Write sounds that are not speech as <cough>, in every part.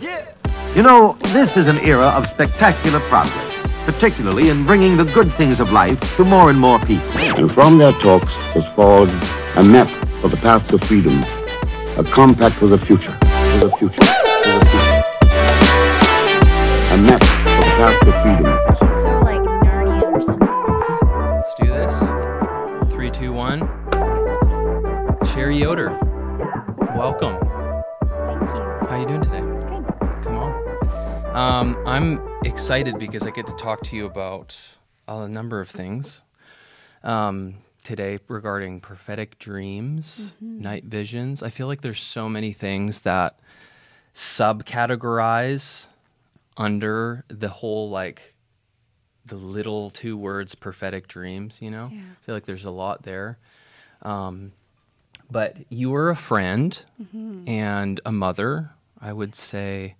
You know, this is an era of spectacular progress, particularly in bringing the good things of life to more and more people. And from their talks was forged a map for the path to freedom, a compact for the future, for the future, for the future. A map for the path to freedom. He's so like Narnia or something. Let's do this. Three, two, one. Sherri Yoder, welcome. I'm excited because I get to talk to you about a number of things um, today regarding prophetic dreams, night visions. I feel like there's so many things that subcategorize under the whole like the little two words prophetic dreams. You know, Yeah. I feel like there's a lot there. Um, but you were a friend and a mother. I would say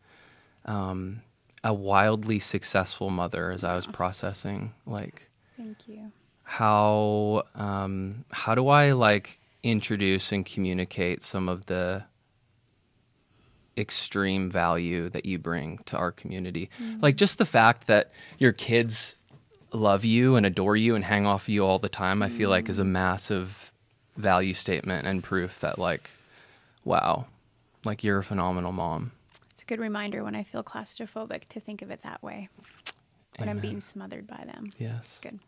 um, a wildly successful mother as I was processing like Thank you. how um, how do I like introduce and communicate some of the extreme value that you bring to our community? Like just the fact that your kids love you and adore you and hang off you all the time i feel like is a massive value statement and proof that like wow like you're a phenomenal mom good reminder when I feel claustrophobic to think of it that way. When I'm being smothered by them. Yes. It's good.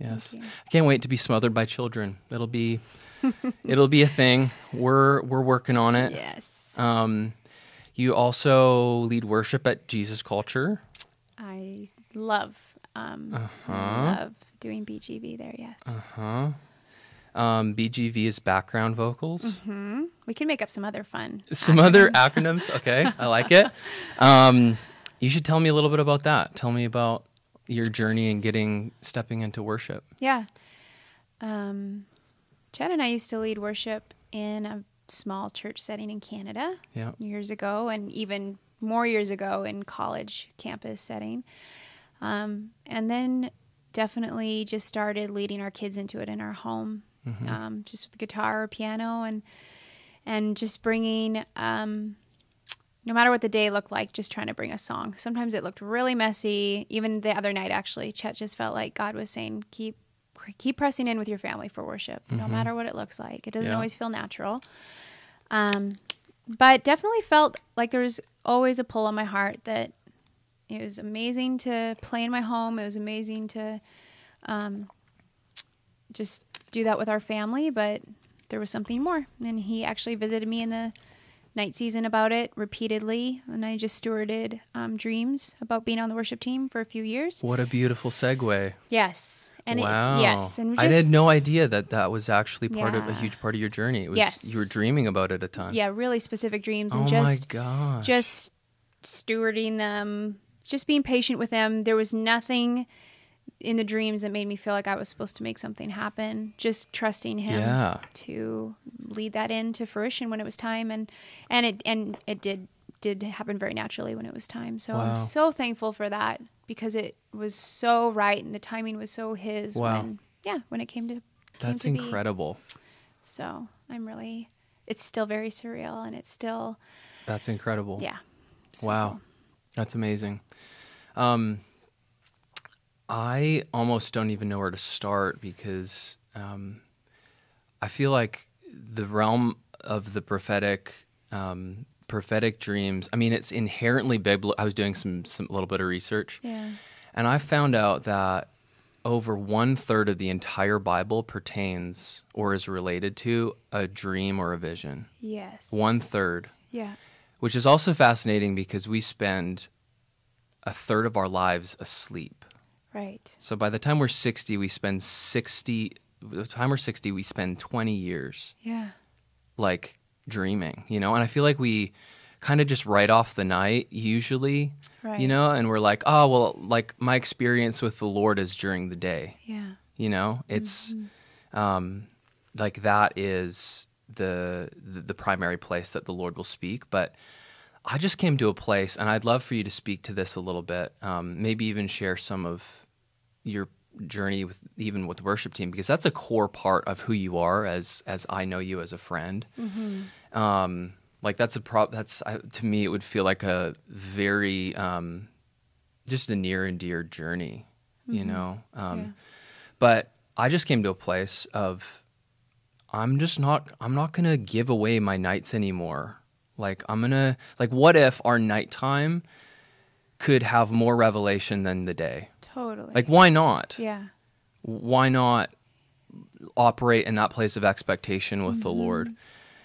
Yes. I can't wait to be smothered by children. It'll be <laughs> it'll be a thing. We're we're working on it. Yes. Um you also lead worship at Jesus Culture. I love um Uh-huh. love doing BGV there, yes. Huh? Um BGV is background vocals. Mm-hmm. We can make up some other fun. Some other acronyms. acronyms. Okay. <laughs> I like it. Um you should tell me a little bit about that. Tell me about your journey in getting stepping into worship. Yeah. Um, Chad and I used to lead worship in a small church setting in Canada Yeah. years ago, and even more years ago in college campus setting. Um, and then definitely just started leading our kids into it in our home, um, just with guitar or piano, and and just bringing. Um, no matter what the day looked like, just trying to bring a song. Sometimes it looked really messy. Even the other night, actually, Chet just felt like God was saying, "Keep, keep pressing in with your family for worship, no matter what it looks like. It doesn't Yeah. always feel natural." Um, but definitely felt like there was always a pull on my heart that it was amazing to play in my home. It was amazing to um, just do that with our family, but there was something more. And he actually visited me in the night season about it repeatedly, and I just stewarded um, dreams about being on the worship team for a few years. What a beautiful segue. Yes, and wow. it, yes, and I had no idea that that was actually part of a huge part of your journey. It was Yes. you were dreaming about it a ton. yeah, really specific dreams, Oh and just my gosh. just stewarding them, just being patient with them. There was nothing in the dreams that made me feel like I was supposed to make something happen. Just trusting him Yeah. to lead that into fruition when it was time, and and it and it did did happen very naturally when it was time. So Wow. I'm so thankful for that because it was so right and the timing was so his. Wow. When, yeah, when it came to came That's to be. incredible. So I'm really. It's still very surreal, and it's still That's incredible. yeah. So- Wow. That's amazing. Um, I almost don't even know where to start because um, I feel like the realm of the prophetic, um, prophetic dreams. I mean, it's inherently biblical. I was doing some some little bit of research, Yeah. and I found out that over one third of the entire Bible pertains or is related to a dream or a vision. Yes. One third Yeah. which is also fascinating because we spend a third of our lives asleep. Right. So by the time we're 60, we spend 60 by the time we're 60, we spend 20 years Yeah. like dreaming, you know? And I feel like we kind of just write off the night usually, Right. you know, and we're like, "Oh, well, like my experience with the Lord is during the day." Yeah. you know it's um, like that is the, the the primary place that the lord will speak but i just came to a place and i'd love for you to speak to this a little bit um, maybe even share some of your journey with even with the worship team because that's a core part of who you are as as i know you as a friend um, Like that's a prop. That's I, to me, it would feel like a very um, just a near and dear journey, you know. Um, Yeah. But I just came to a place of I'm just not. I'm not gonna give away my nights anymore. Like I'm gonna like. What if our nighttime could have more revelation than the day? Totally. Like why not? yeah. why not operate in that place of expectation with the Lord?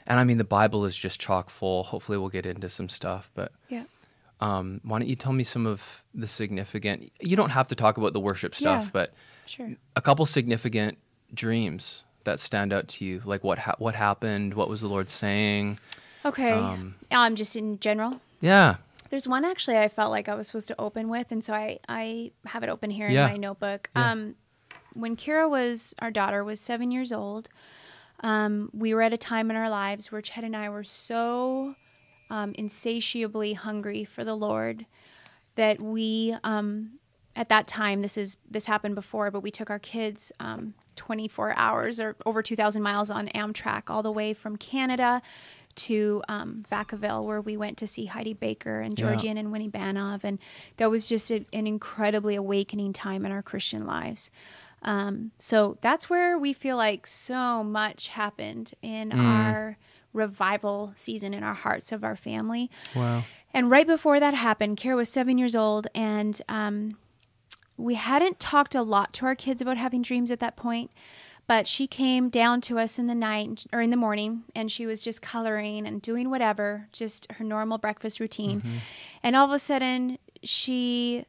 And I mean, the Bible is just chock full. Hopefully, we'll get into some stuff, but Yeah. um, why don't you tell me some of the significant? You don't have to talk about the worship stuff, Yeah. but Sure. a couple significant dreams that stand out to you, like what ha- what happened, what was the Lord saying? Okay. Um, Um, just in general. Yeah, There's one actually I felt like I was supposed to open with, and so I, I have it open here in my notebook. Yeah. Um, when Kira was, our daughter was seven years old, um, we were at a time in our lives where Chet and I were so um, insatiably hungry for the Lord that we, um, at that time, this is this happened before, but we took our kids um, 24 hours or over 2,000 miles on Amtrak all the way from Canada to um, Vacaville, where we went to see Heidi Baker and Yeah. Georgian and Winnie Banov, and that was just a, an incredibly awakening time in our Christian lives. Um, so that's where we feel like so much happened in our revival season in our hearts of our family. wow, And right before that happened, Kara was seven years old, and um, we hadn't talked a lot to our kids about having dreams at that point. But she came down to us in the night or in the morning, and she was just coloring and doing whatever, just her normal breakfast routine. Mm-hmm. And all of a sudden, she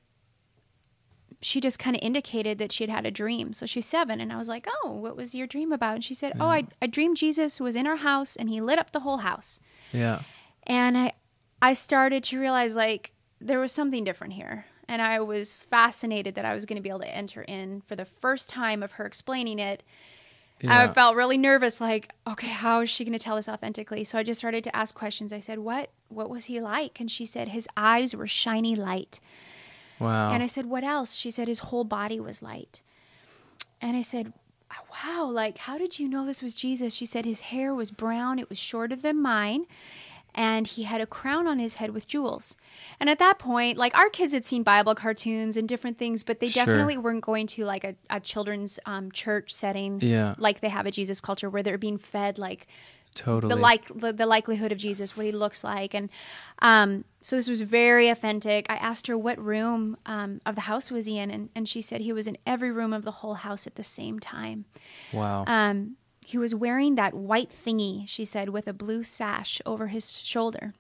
she just kind of indicated that she had had a dream. So she's seven, and I was like, "Oh, what was your dream about?" And she said, "Oh, I, I dreamed Jesus was in our house, and he lit up the whole house." yeah, and I I started to realize like there was something different here. And I was fascinated that I was going to be able to enter in for the first time of her explaining it. I felt really nervous like, okay, how is she going to tell this authentically? So I just started to ask questions. I said, "What what was he like?" And she said his eyes were shiny light. wow, And I said, What else? She said, His whole body was light. And I said, Wow, like, how did you know this was Jesus? She said, His hair was brown, it was shorter than mine, and he had a crown on his head with jewels. And at that point, like, our kids had seen Bible cartoons and different things, but they Sure. definitely weren't going to like a, a children's um, church setting Yeah. like they have at Jesus Culture where they're being fed like totally. the like the, the likelihood of Jesus, what he looks like, and um, so this was very authentic. I asked her what room um, of the house was he in, and, and she said he was in every room of the whole house at the same time. wow, Um, he was wearing that white thingy, she said, with a blue sash over his shoulder,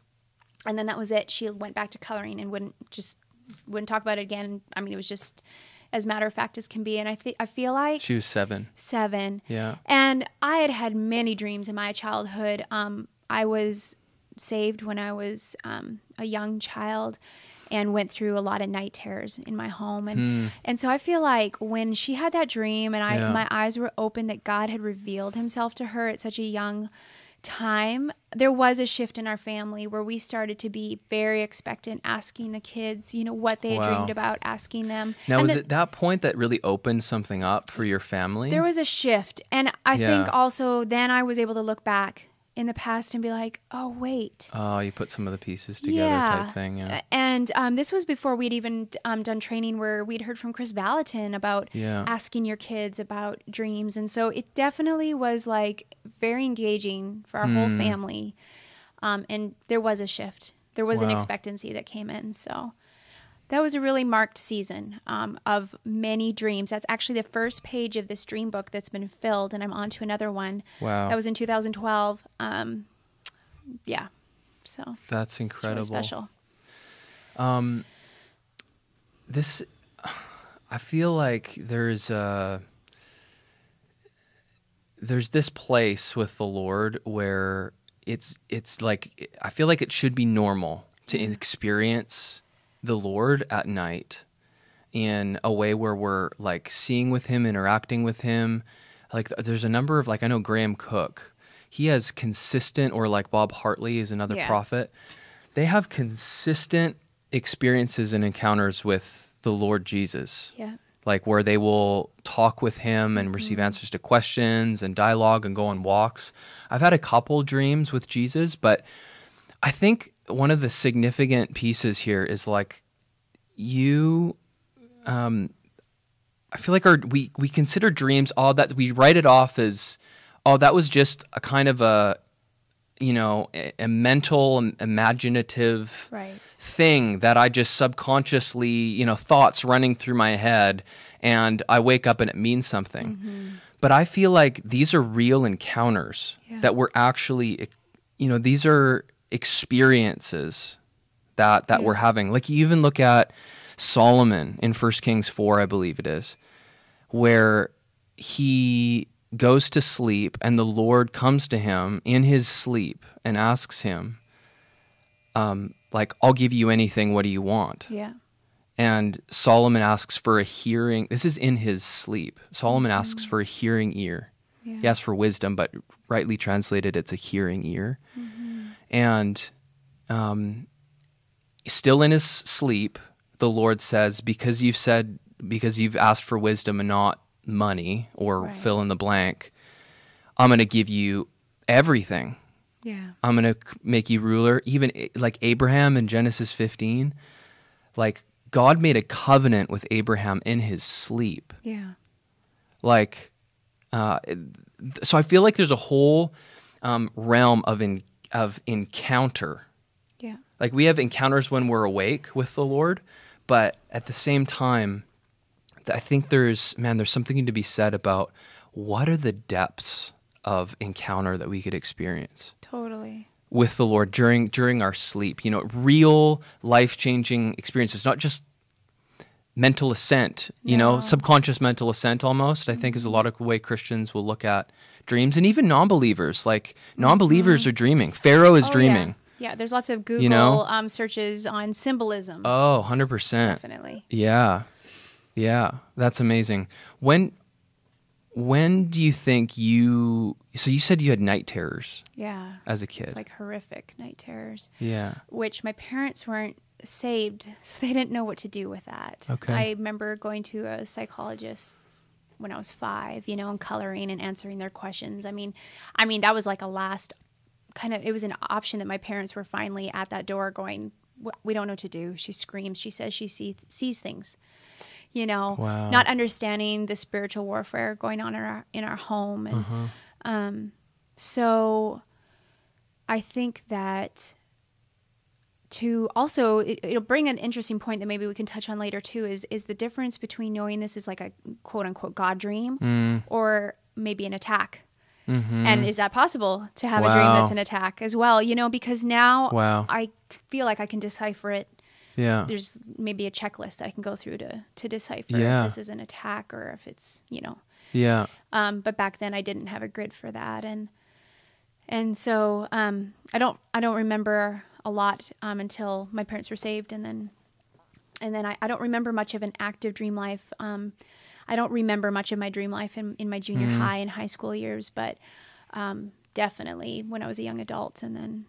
and then that was it. She went back to coloring and wouldn't just wouldn't talk about it again. I mean, it was just as matter of fact as can be. And I think I feel like she was seven. seven. Yeah. And I had had many dreams in my childhood. Um, I was saved when I was um, a young child and went through a lot of night terrors in my home and and so I feel like when she had that dream and I Hmm. Yeah. my eyes were open that God had revealed himself to her at such a young time there was a shift in our family where we started to be very expectant asking the kids you know what they had Wow. dreamed about asking them Now, And was the- it that point that really opened something up for your family? there was a shift. And I think also then I was able to look back in the past and be like, oh, wait. oh, you put some of the pieces together, type thing. Yeah. And um, this was before we'd even um, done training where we'd heard from Kris Vallotton about Yeah. asking your kids about dreams. And so it definitely was like very engaging for our whole Hmm. family. Um, and there was a shift, there was an expectancy that came in. So that was a really marked season um, of many dreams. That's actually the first page of this dream book that's been filled, and I'm on to another one. Wow. That was in 2012. Um, yeah. So That's it's really incredible. special. This, I feel like there's a there's this place with the Lord where it's it's like I feel like it should be normal to experience the Lord at night in a way where we're like seeing with him, interacting with him. Like there's a number of like I know Graham Cooke. He has consistent or like Bob Hartley is another Yeah. prophet. They have consistent experiences and encounters with the Lord Jesus Yeah. like where they will talk with him and receive mm-hmm. answers to questions and dialogue and go on walks. I've had a couple dreams with Jesus, but I think one of the significant pieces here is like you um I feel like our we we consider dreams all that we write it off as oh that was just a kind of a you know a, a mental im- imaginative Right. thing that I just subconsciously you know thoughts running through my head and I wake up and it means something but I feel like these are real encounters Yeah. that we're actually you know these are experiences that that we're having. Like you even look at Solomon in 1 Kings 4 I believe it is where he goes to sleep and the Lord comes to him in his sleep and asks him um like I'll give you anything. What do you want? Yeah. and Solomon asks for a hearing this is in his sleep. Solomon asks for a hearing ear. Yeah. he asks for wisdom but rightly translated it's a hearing ear and um, still in his sleep the lord says because you've said because you've asked for wisdom and not money or Right. fill in the blank i'm going to give you everything Yeah. i'm going to make you ruler even eh, like abraham in genesis 15 like god made a covenant with abraham in his sleep Yeah. like uh, so i feel like there's a whole um, realm of in, of encounter Yeah. like we have encounters when we're awake with the lord but at the same time i think there's man there's something to be said about what are the depths of encounter that we could experience Totally. with the lord during during our sleep you know real life-changing experiences not just mental assent you know subconscious mental assent almost i think is a mm-hmm. lot of the way christians will look at dreams and even non-believers like non-believers are dreaming pharaoh is Oh, dreaming Yeah. There's lots of Google know? um, searches on symbolism. oh 100% Definitely. Yeah. Yeah. That's amazing. When when do you think you so you said you had night terrors Yeah. as a kid? Like horrific night terrors. yeah. which my parents weren't saved, <laughs> so they didn't know what to do with that. Okay. I remember going to a psychologist when I was five, you know, and coloring and answering their questions. I mean, I mean that was like a last kind of it was an option that my parents were finally at that door going, we don't know what to do. She screams. She says she see, sees things. You know, Wow. not understanding the spiritual warfare going on in our in our home, and Uh-huh. um, so I think that to also it, it'll bring an interesting point that maybe we can touch on later too is is the difference between knowing this is like a quote unquote god dream Mm. or maybe an attack Mhm. and is that possible to have a dream that's an attack as well you know because now Wow. i feel like i can decipher it yeah. there's maybe a checklist that i can go through to to decipher Yeah. if this is an attack or if it's you know Yeah. um, but back then I didn't have a grid for that, and and so um, I don't I don't remember a lot um, until my parents were saved, and then and then I, I don't remember much of an active dream life. Um, I don't remember much of my dream life in, in my junior high and high school years, but um, definitely when I was a young adult, and then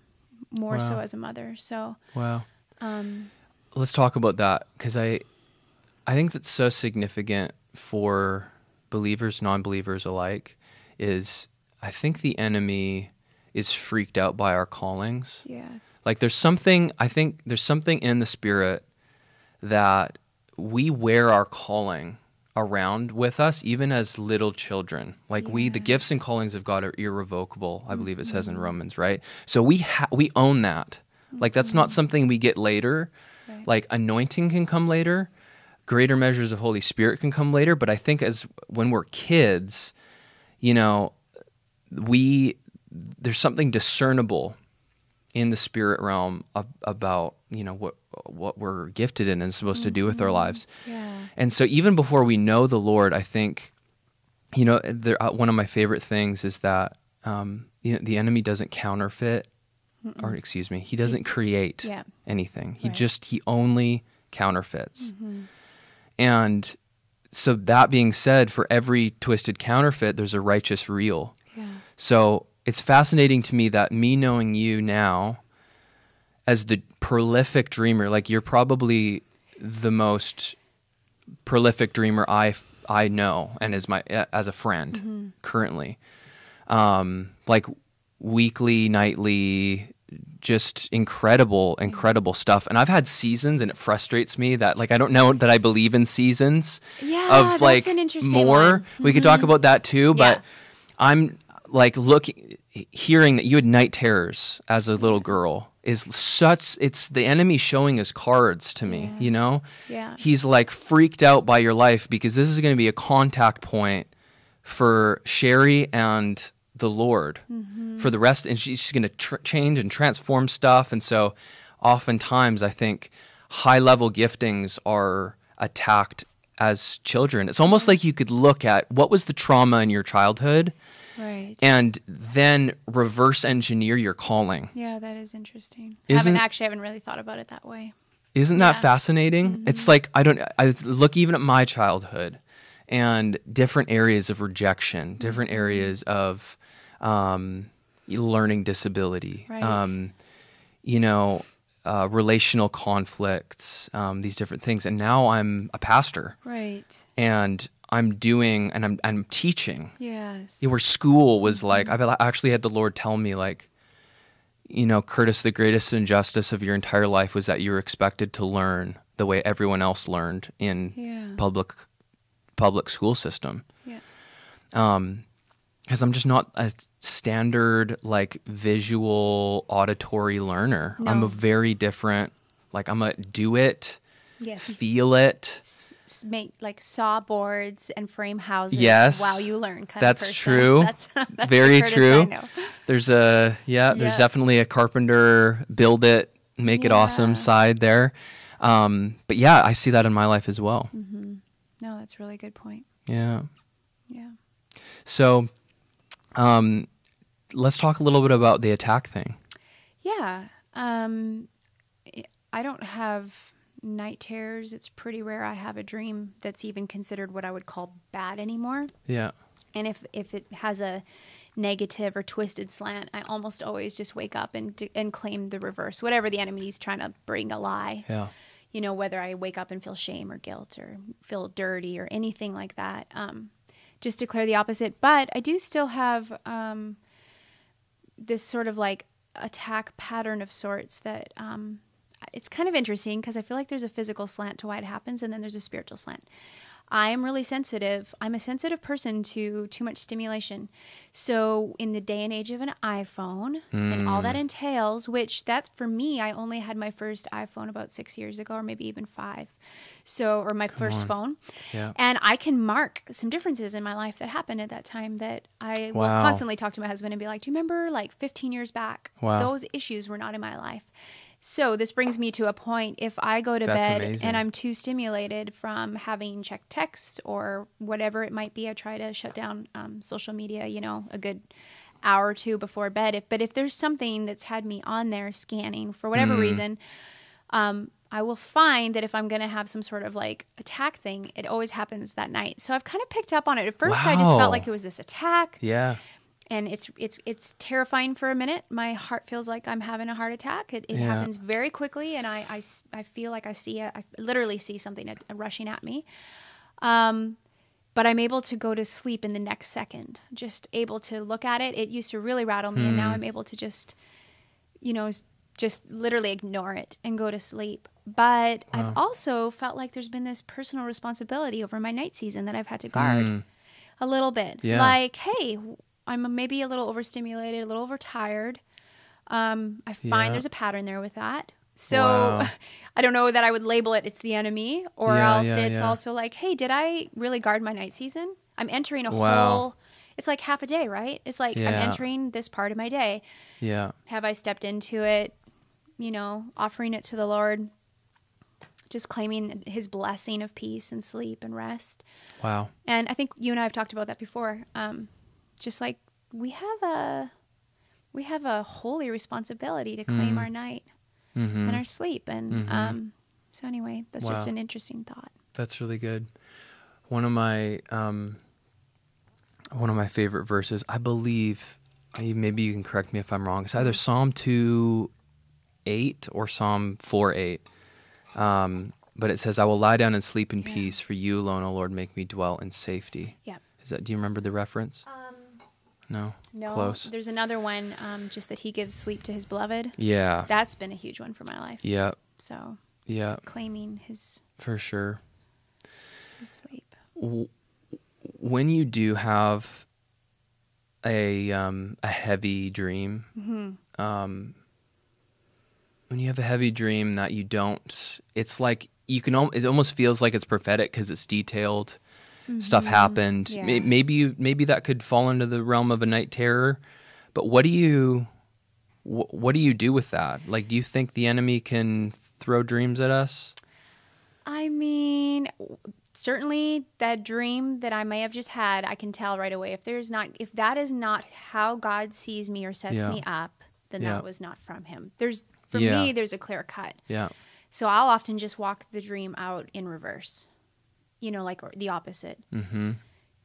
more so as a mother. So Wow. um, Let's talk about that cuz I I think that's so significant for believers, non-believers alike is I think the enemy is freaked out by our callings. yeah, Like there's something I think there's something in the spirit that we wear our calling around with us even as little children. Like we the gifts and callings of God are irrevocable, I believe it says in mm-hmm. Romans, right? So we ha- we own that. Like that's not mm-hmm. something we get later. Right. Like anointing can come later, greater measures of Holy Spirit can come later, but I think as when we're kids, you know, we there's something discernible in the spirit realm ab- about you know what what we're gifted in and supposed to do with our lives. yeah, And so even before we know the Lord, I think you know there, uh, one of my favorite things is that um, the, the enemy doesn't counterfeit or excuse me, he doesn't create Yeah. anything. He Right. just he only counterfeits. And so that being said, for every twisted counterfeit, there's a righteous real. yeah, So it's fascinating to me that me knowing you now as the prolific dreamer, like you're probably the most prolific dreamer I, I know and as my as a friend currently. Um, like weekly, nightly just incredible, incredible stuff. And I've had seasons, and it frustrates me that like I don't know that I believe in seasons Yeah, of that's like an interesting more. Mm-hmm. We could talk about that too, but Yeah. I'm like looking, hearing that you had night terrors as a little girl is such. It's the enemy showing his cards to me. You know, Yeah. he's like freaked out by your life because this is going to be a contact point for Sherri and the Lord mm-hmm. for the rest, and she's, she's going to tr- change and transform stuff. And so, oftentimes, I think high level giftings are attacked as children. It's almost like you could look at what was the trauma in your childhood Right. and then reverse engineer your calling. yeah, that is interesting. Isn't- haven't actually I haven't really thought about it that way. Isn't Yeah. that fascinating? It's like I don't I look even at my childhood and different areas of rejection, different areas of um, learning disability, Right. um, you know, uh, relational conflicts, um, these different things. And now I'm a pastor Right. and I'm doing and I'm I'm teaching Yes. yeah, where school was like I've actually had the Lord tell me like you know Curtis the greatest injustice of your entire life was that you were expected to learn the way everyone else learned in Yeah. public public school system Yeah. um because I'm just not a standard like visual auditory learner I'm a very different like I'm a do it Yes. feel it make like saw boards and frame houses Yes. while you learn That's true. <laughs> That's, that's Very true. There's a yeah, there's Yeah. definitely a carpenter build it, make it awesome side there. Um, but yeah, I see that in my life as well. No, that's a really good point. Yeah. Yeah. So um, let's talk a little bit about the attack thing. Yeah. Um, I don't have night terrors. It's pretty rare I have a dream that's even considered what I would call bad anymore. Yeah. And if if it has a negative or twisted slant, I almost always just wake up and and claim the reverse. Whatever the enemy's trying to bring a lie. Yeah. You know, whether I wake up and feel shame or guilt or feel dirty or anything like that. Um, just declare the opposite. But I do still have um, this sort of like attack pattern of sorts that um, it's kind of interesting because I feel like there's a physical slant to why it happens and then there's a spiritual slant. I am really sensitive. I'm a sensitive person to too much stimulation. So, in the day and age of an iPhone and all that hmm. entails, which that for me, I only had my first iPhone about six years ago, or maybe even five. So, or my first on. phone. Yeah. And I can mark some differences in my life that happened at that time that I will constantly talk to my husband and be like, Do you remember like 15 years back? Wow. Those issues were not in my life. So this brings me to a point. If I go to That's bed amazing. and I'm too stimulated from having checked text or whatever it might be, I try to shut down um, social media. You know, a good hour or two before bed. If but if there's something that's had me on there scanning for whatever Hmm. reason, um, I will find that if I'm going to have some sort of like attack thing, it always happens that night. So I've kind of picked up on it. At first, I just felt like it was this attack Yeah. And it's it's it's terrifying for a minute. My heart feels like I'm having a heart attack. It, it Yeah. happens very quickly, and I, I, I feel like I see it. I literally see something at, rushing at me. Um, but I'm able to go to sleep in the next second. Just able to look at it. It used to really rattle me, and Hmm. now I'm able to just, you know, just literally ignore it and go to sleep. But I've also felt like there's been this personal responsibility over my night season that I've had to guard a little bit. Hmm. Yeah. Like, hey, I'm maybe a little overstimulated, a little overtired. Um, I find Yeah. there's a pattern there with that. So Wow. <laughs> I don't know that I would label it it's the enemy, or Yeah, else yeah, it's also like, hey, did I really guard my night season? I'm entering a Wow. whole. It's like half a day, right? It's like I'm entering this part of my day. Yeah. Have I stepped into it? You know, offering it to the Lord, just claiming His blessing of peace and sleep and rest. Wow. And I think you and I have talked about that before. Um, just like we have a we have a holy responsibility to Mm. claim our night Mm-hmm. and our sleep. And um, so anyway, that's just an interesting thought. That's really good. One of my um, one of my favorite verses, I believe. Maybe you can correct me if I'm wrong. It's either Psalm two eight or Psalm four eight. Um, but it says, "I will lie down and sleep in Yeah. peace, for you alone, O Lord, make me dwell in safety." Yeah. Is that? Do you remember the reference? Um, No. No, Close. there's another one, um, just that he gives sleep to his beloved. Yeah. That's been a huge one for my life. yeah. So Yeah. claiming his, For sure. his sleep. when you do have a um, a heavy dream, Mm-hmm. um, when you have a heavy dream that you don't, it's like you can. It almost feels like it's prophetic because it's detailed. Stuff happened. Mm-hmm. Yeah. Maybe you, maybe that could fall into the realm of a night terror. But what do you wh- what do you do with that? Like, do you think the enemy can throw dreams at us? I mean, certainly that dream that I may have just had, I can tell right away if there's not if that is not how God sees me or sets Yeah. me up, then Yeah. that was not from him. There's for Yeah. me there's a clear cut. Yeah. So I'll often just walk the dream out in reverse. You know, like or the opposite. Mm-hmm.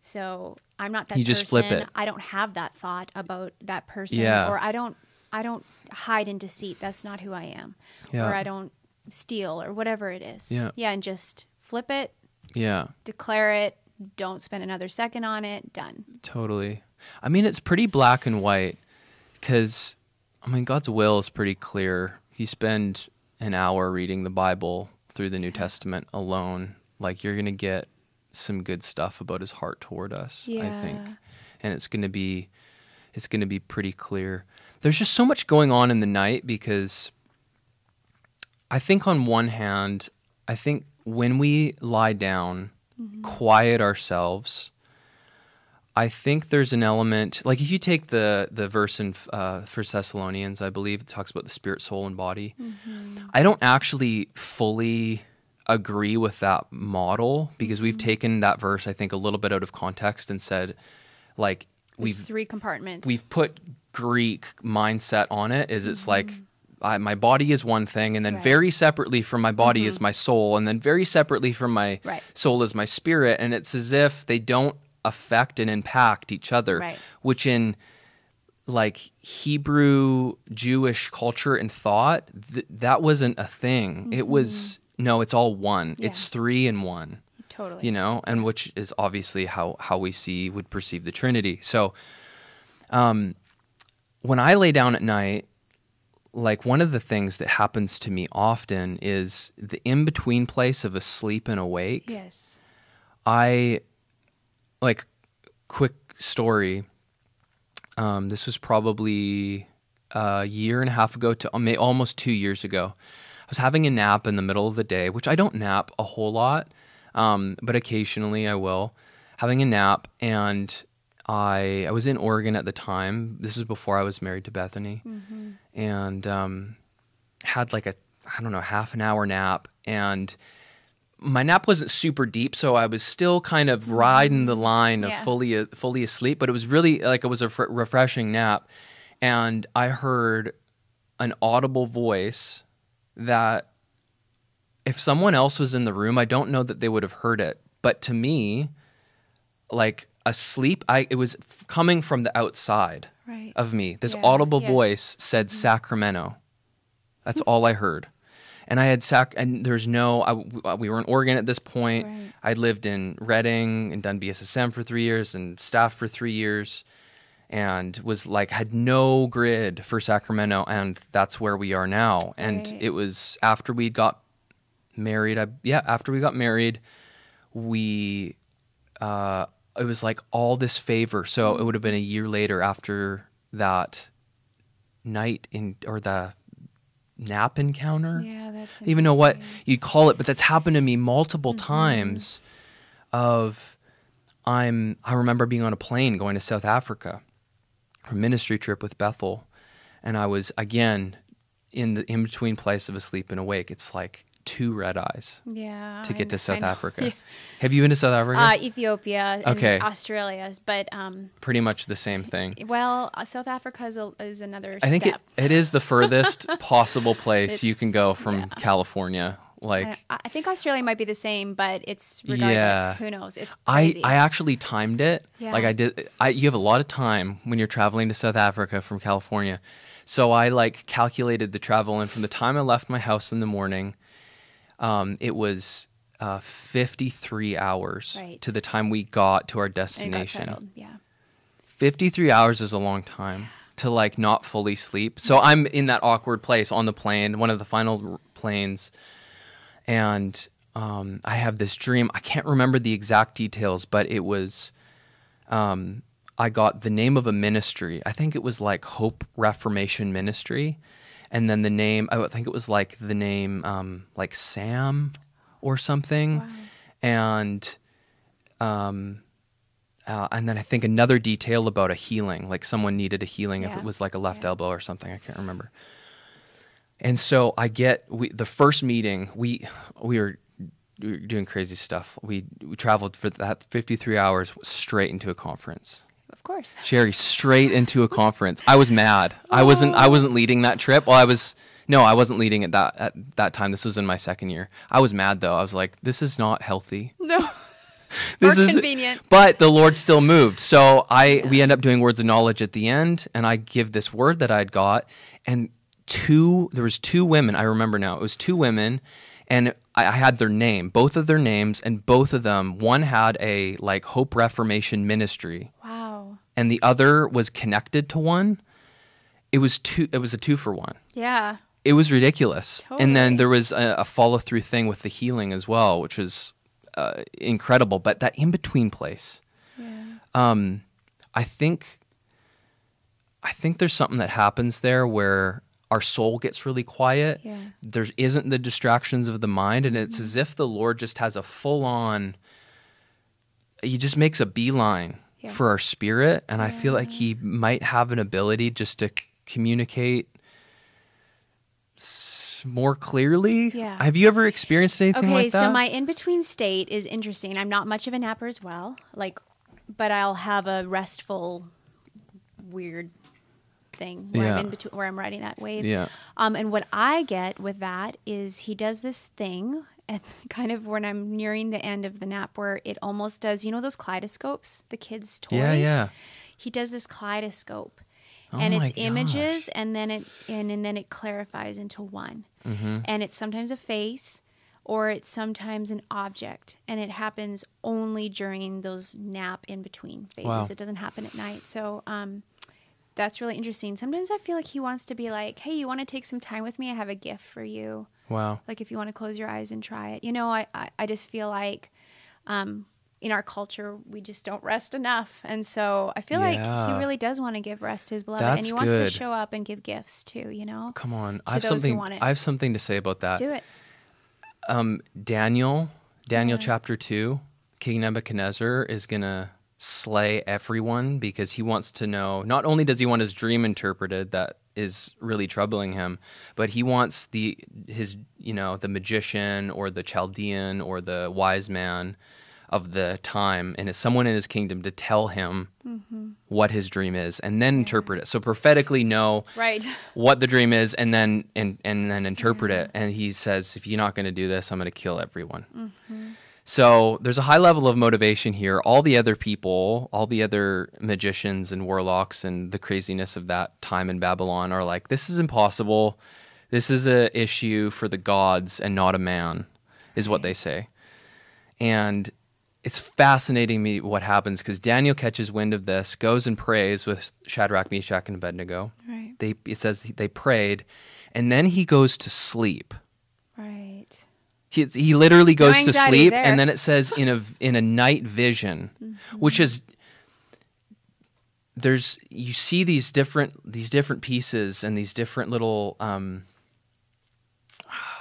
So I'm not that You just person. flip it. I don't have that thought about that person Yeah. or I don't I don't hide in deceit. That's not who I am. Yeah. Or I don't steal or whatever it is. Yeah. Yeah, and just flip it, Yeah. declare it, don't spend another second on it, done. Totally. I mean, it's pretty black and white because, I mean, God's will is pretty clear. If you spend an hour reading the Bible through the New Testament alone, like you're going to get some good stuff about his heart toward us, I think. And it's going to be it's going to be pretty clear. There's just so much going on in the night because I think on one hand, I think when we lie down, quiet ourselves, I think there's an element like if you take the the verse in uh, First Thessalonians, I believe it talks about the spirit, soul, and body. I don't actually fully agree with that model because we've mm-hmm. taken that verse, I think, a little bit out of context and said, like, There's we've three compartments. we've put Greek mindset on it. Is it's like mm-hmm. I, my body is one thing, and then Right. very separately from my body is mm-hmm. my soul, and then very separately from my Right. soul is my spirit, and it's as if they don't affect and impact each other. Right. Which in like Hebrew Jewish culture and thought, th- that wasn't a thing. It was no, it's all one. It's three in one totally. you know and which is obviously how how we see would perceive the trinity so um when i lay down at night like one of the things that happens to me often is the in between place of asleep and awake Yes. I like quick story. Um, this was probably a year and a half ago to may- almost two years ago. I was having a nap in the middle of the day, which I don't nap a whole lot, um, but occasionally I will. Having a nap, and I I was in Oregon at the time. This was before I was married to Bethany, and um, had like a I don't know half an hour nap, and my nap wasn't super deep, so I was still kind of riding the line of Yeah. fully fully asleep. But it was really like it was a fr- refreshing nap, and I heard an audible voice that if someone else was in the room, I don't know that they would have heard it. But to me, like asleep, I it was f- coming from the outside Right. of me. This Yeah, audible yes. Mm-hmm. voice said Sacramento. That's all I heard. And I had sac and there's no I, we were in Oregon at this point. Right. I'd lived in Redding and done BSSM for 3 years and staff for 3 years and was like had no grid for Sacramento and that's where we are now. And Right. it was after we got married. I yeah, after we got married, we uh it was like all this favor. So it would have been a year later after that night in or the nap encounter. Yeah, that's Even know what you'd call it, but that's happened to me multiple Mm-hmm. times of I'm I remember being on a plane going to South Africa, ministry trip with Bethel, and I was again in the in between place of asleep and awake. It's like two red eyes Yeah. to get to South. Africa. <laughs> Yeah. Have you been to South Africa? Uh, Ethiopia and Okay. Australia, but um, Pretty much the same thing. well, uh, South Africa is, a, is another I think it, it is the furthest <laughs> possible place you can go from yeah. California. Like I, I think Australia might be the same, but it's regardless. Yeah. Who knows? It's I, crazy. I actually timed it. Yeah. Like I did. I you have a lot of time when you're traveling to South Africa from California, so I like calculated the travel, and from the time I left my house in the morning, um, it was uh, 53 hours Right. to the time we got to our And it got destination. Yeah. 53 hours is a long time to like not fully sleep. So I'm in that awkward place on the plane, one of the final planes, and um, I have this dream. I can't remember the exact details, but it was. Um, I got the name of a ministry. I think it was like Hope Reformation Ministry, and then the name. I think it was like the name, um, like Sam, or something, Wow. and um, uh, and then I think another detail about a healing, like someone needed a healing if it was like a left Yeah. elbow or something. I can't remember. And so I get we, the first meeting. We we were, we were doing crazy stuff. We we traveled for that 53 hours straight into a conference. Of course. Sherri straight into a conference. I was mad. I wasn't I wasn't oh. leading that trip. Well, I was no, I wasn't leading it that at that time. This was in my second year. I was mad though. I was like, this is not healthy. No. <laughs> This is convenient. But the Lord still moved. So I we end up doing words of knowledge at the end and I give this word that I'd got and two there was two women, I remember now. It was two women and I, I had their name, both of their names and both of them one had a like Hope Reformation ministry Wow. and the other was connected to one, it was two. It was a two for one. Yeah. It was ridiculous. And then there was a, a follow through thing with the healing as well, which was uh, incredible. But that in between place, Yeah. um, I think, I think there's something that happens there where our soul gets really quiet. Yeah. There isn't the distractions of the mind, and it's mm-hmm. as if the Lord just has a full on. He just makes a beeline Yeah. for our spirit, and I feel like He might have an ability just to communicate more clearly. Yeah. Have you ever experienced anything Okay, like that? Okay, so my in between state is interesting. I'm not much of a napper as well, like, but I'll have a restful, weird thing where Yeah. I'm in between, where I'm riding that wave. Yeah. Um, and what I get with that is he does this thing, and <laughs> kind of when I'm nearing the end of the nap, where it almost does, you know, those kaleidoscopes, the kids' toys. Yeah, yeah. He does this kaleidoscope, Oh and it's images, and then it and, and then it clarifies into one, Mm-hmm. and it's sometimes a face. Or it's sometimes an object, and it happens only during those nap in between phases. Wow. It doesn't happen at night. So, um, that's really interesting. Sometimes I feel like he wants to be like, "Hey, you want to take some time with me? I have a gift for you. Wow. Like if you want to close your eyes and try it." You know, I I, I just feel like, um, in our culture, we just don't rest enough, and so I feel like he really does want to give rest to his beloved, and That's he wants to show up and give gifts too. You know, Come on. I have something. I have something to say about that. do it. um, Daniel, Daniel chapter 2, King Nebuchadnezzar is going to slay everyone because he wants to know not only does he want his dream interpreted that is really troubling him, but he wants the his you know the magician or the Chaldean or the wise man of the time and is someone in his kingdom to tell him mm-hmm. what his dream is and then interpret it. So prophetically know Right. what the dream is and then and and then interpret it. And he says if you're not going to do this i'm going to kill everyone mm-hmm. So there's a high level of motivation here all the other people all the other magicians and warlocks and the craziness of that time in babylon are like this is impossible this is an issue for the gods and not a man is what they say and it's fascinating me what happens because Daniel catches wind of this, goes and prays with Shadrach, Meshach, and Abednego. Right. They it says they prayed, and then he goes to sleep. He, he literally goes to sleep, there. and then it says in a in a night vision, <laughs> which is there's you see these different these different pieces and these different little um,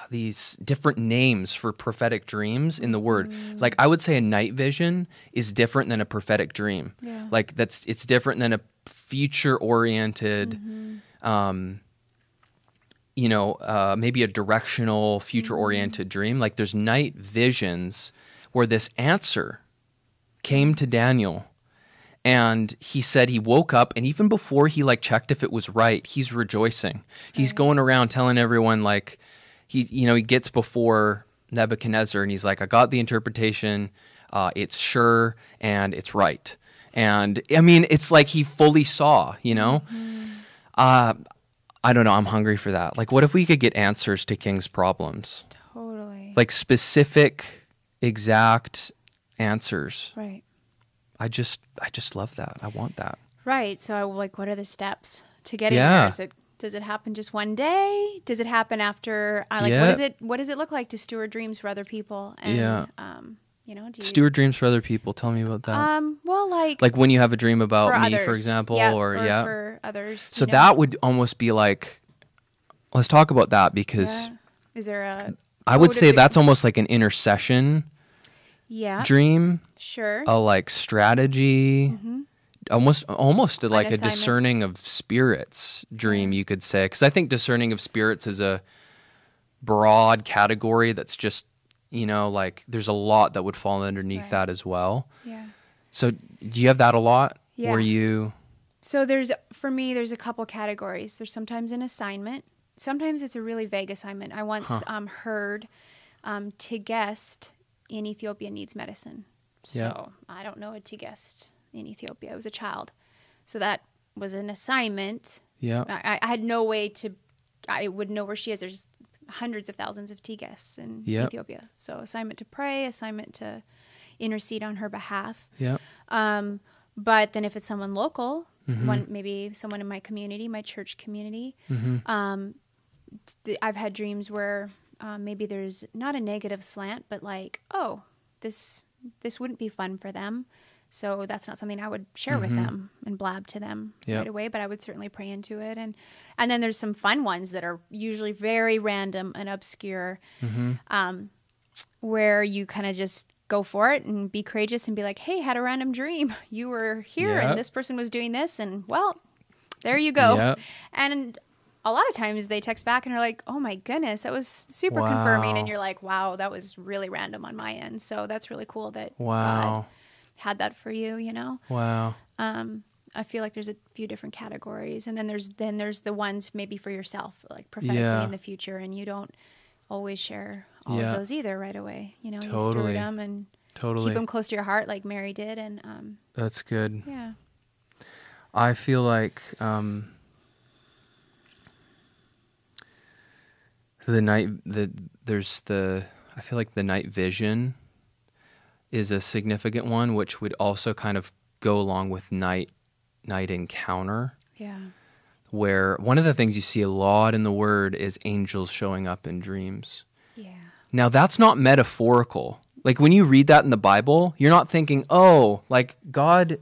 these different names for prophetic dreams in the word. Like I would say a night vision is different than a prophetic dream. Yeah. Like that's it's different than a future oriented um you know, uh, maybe a directional, future oriented dream. Like there's night visions where this answer came to Daniel and he said he woke up and even before he like checked if it was right he's rejoicing. He's going around telling everyone like he you know he gets before nebuchadnezzar and he's like i got the interpretation uh, it's sure and it's right. And i mean it's like he fully saw you know? Uh, i don't know i'm hungry for that like what if we could get answers to king's problems Totally. like specific exact answers right. I just I just love that. I want that. Right. So I like, what are the steps to getting Yeah. there? Is it does it happen just one day? Does it happen after? I like. Yeah. What is it? What does it look like to steward dreams for other people? And, Yeah. Um. You know. Do you, Steward dreams for other people. Tell me about that. Um. Well, like. like when you have a dream about for me, others. for example, yeah, or, yeah. for others. so you know? that would almost be like, let's talk about that because Yeah. Is there a? I would say that's almost like an intercession Yeah. dream, Sure. a like strategy, almost almost a, like a discerning of spirits dream, you could say. Because I think discerning of spirits is a broad category that's just you know like there's a lot that would fall underneath Right. that as well. Yeah. So do you have that a lot? Yeah. Where you So there's for me there's a couple categories. There's sometimes an assignment. Sometimes it's a really vague assignment. I once um, heard um, Tigest in Ethiopia needs medicine. So Yeah. I don't know a Tigest in Ethiopia. I was a child. So that was an assignment. yeah I, I had no way to I would know where she is. There's hundreds of thousands of Tigests in Yep. Ethiopia. So assignment to pray, assignment to intercede on her behalf. yeah Um, but then if it's someone local, Mm-hmm. one maybe someone in my community, my church community, Mm-hmm. um, th- I've had dreams where um, maybe there's not a negative slant, but like, oh, this this wouldn't be fun for them. So that's not something I would share with them and blab to them Mm-hmm. Yep. right away. But I would certainly pray into it, and and then there's some fun ones that are usually very random and obscure, Mm-hmm. um, where you kind of just go for it and be courageous and be like, hey, had a random dream. <laughs> You were here, Yep. and this person was doing this, and well, there you go. Yep. And a lot of times they text back and are like, "Oh my goodness, that was super confirming," and you're like, "Wow, that was really random on my end." So that's really cool that Wow. God had that for you. You know, wow um, I feel like there's a few different categories, and then there's then there's the ones maybe for yourself, like prophetically Yeah. in the future, and you don't always share all Yeah. of those either right away. You know, you Totally. steward them and totally keep them close to your heart, like Mary did, and um, that's good. yeah, I feel like um, the night the there's the I feel like the night vision is a significant one, which would also kind of go along with night night encounter, yeah, where one of the things you see a lot in the word is angels showing up in dreams. yeah, Now that's not metaphorical. Like when you read that in the Bible, you're not thinking, "Oh, like God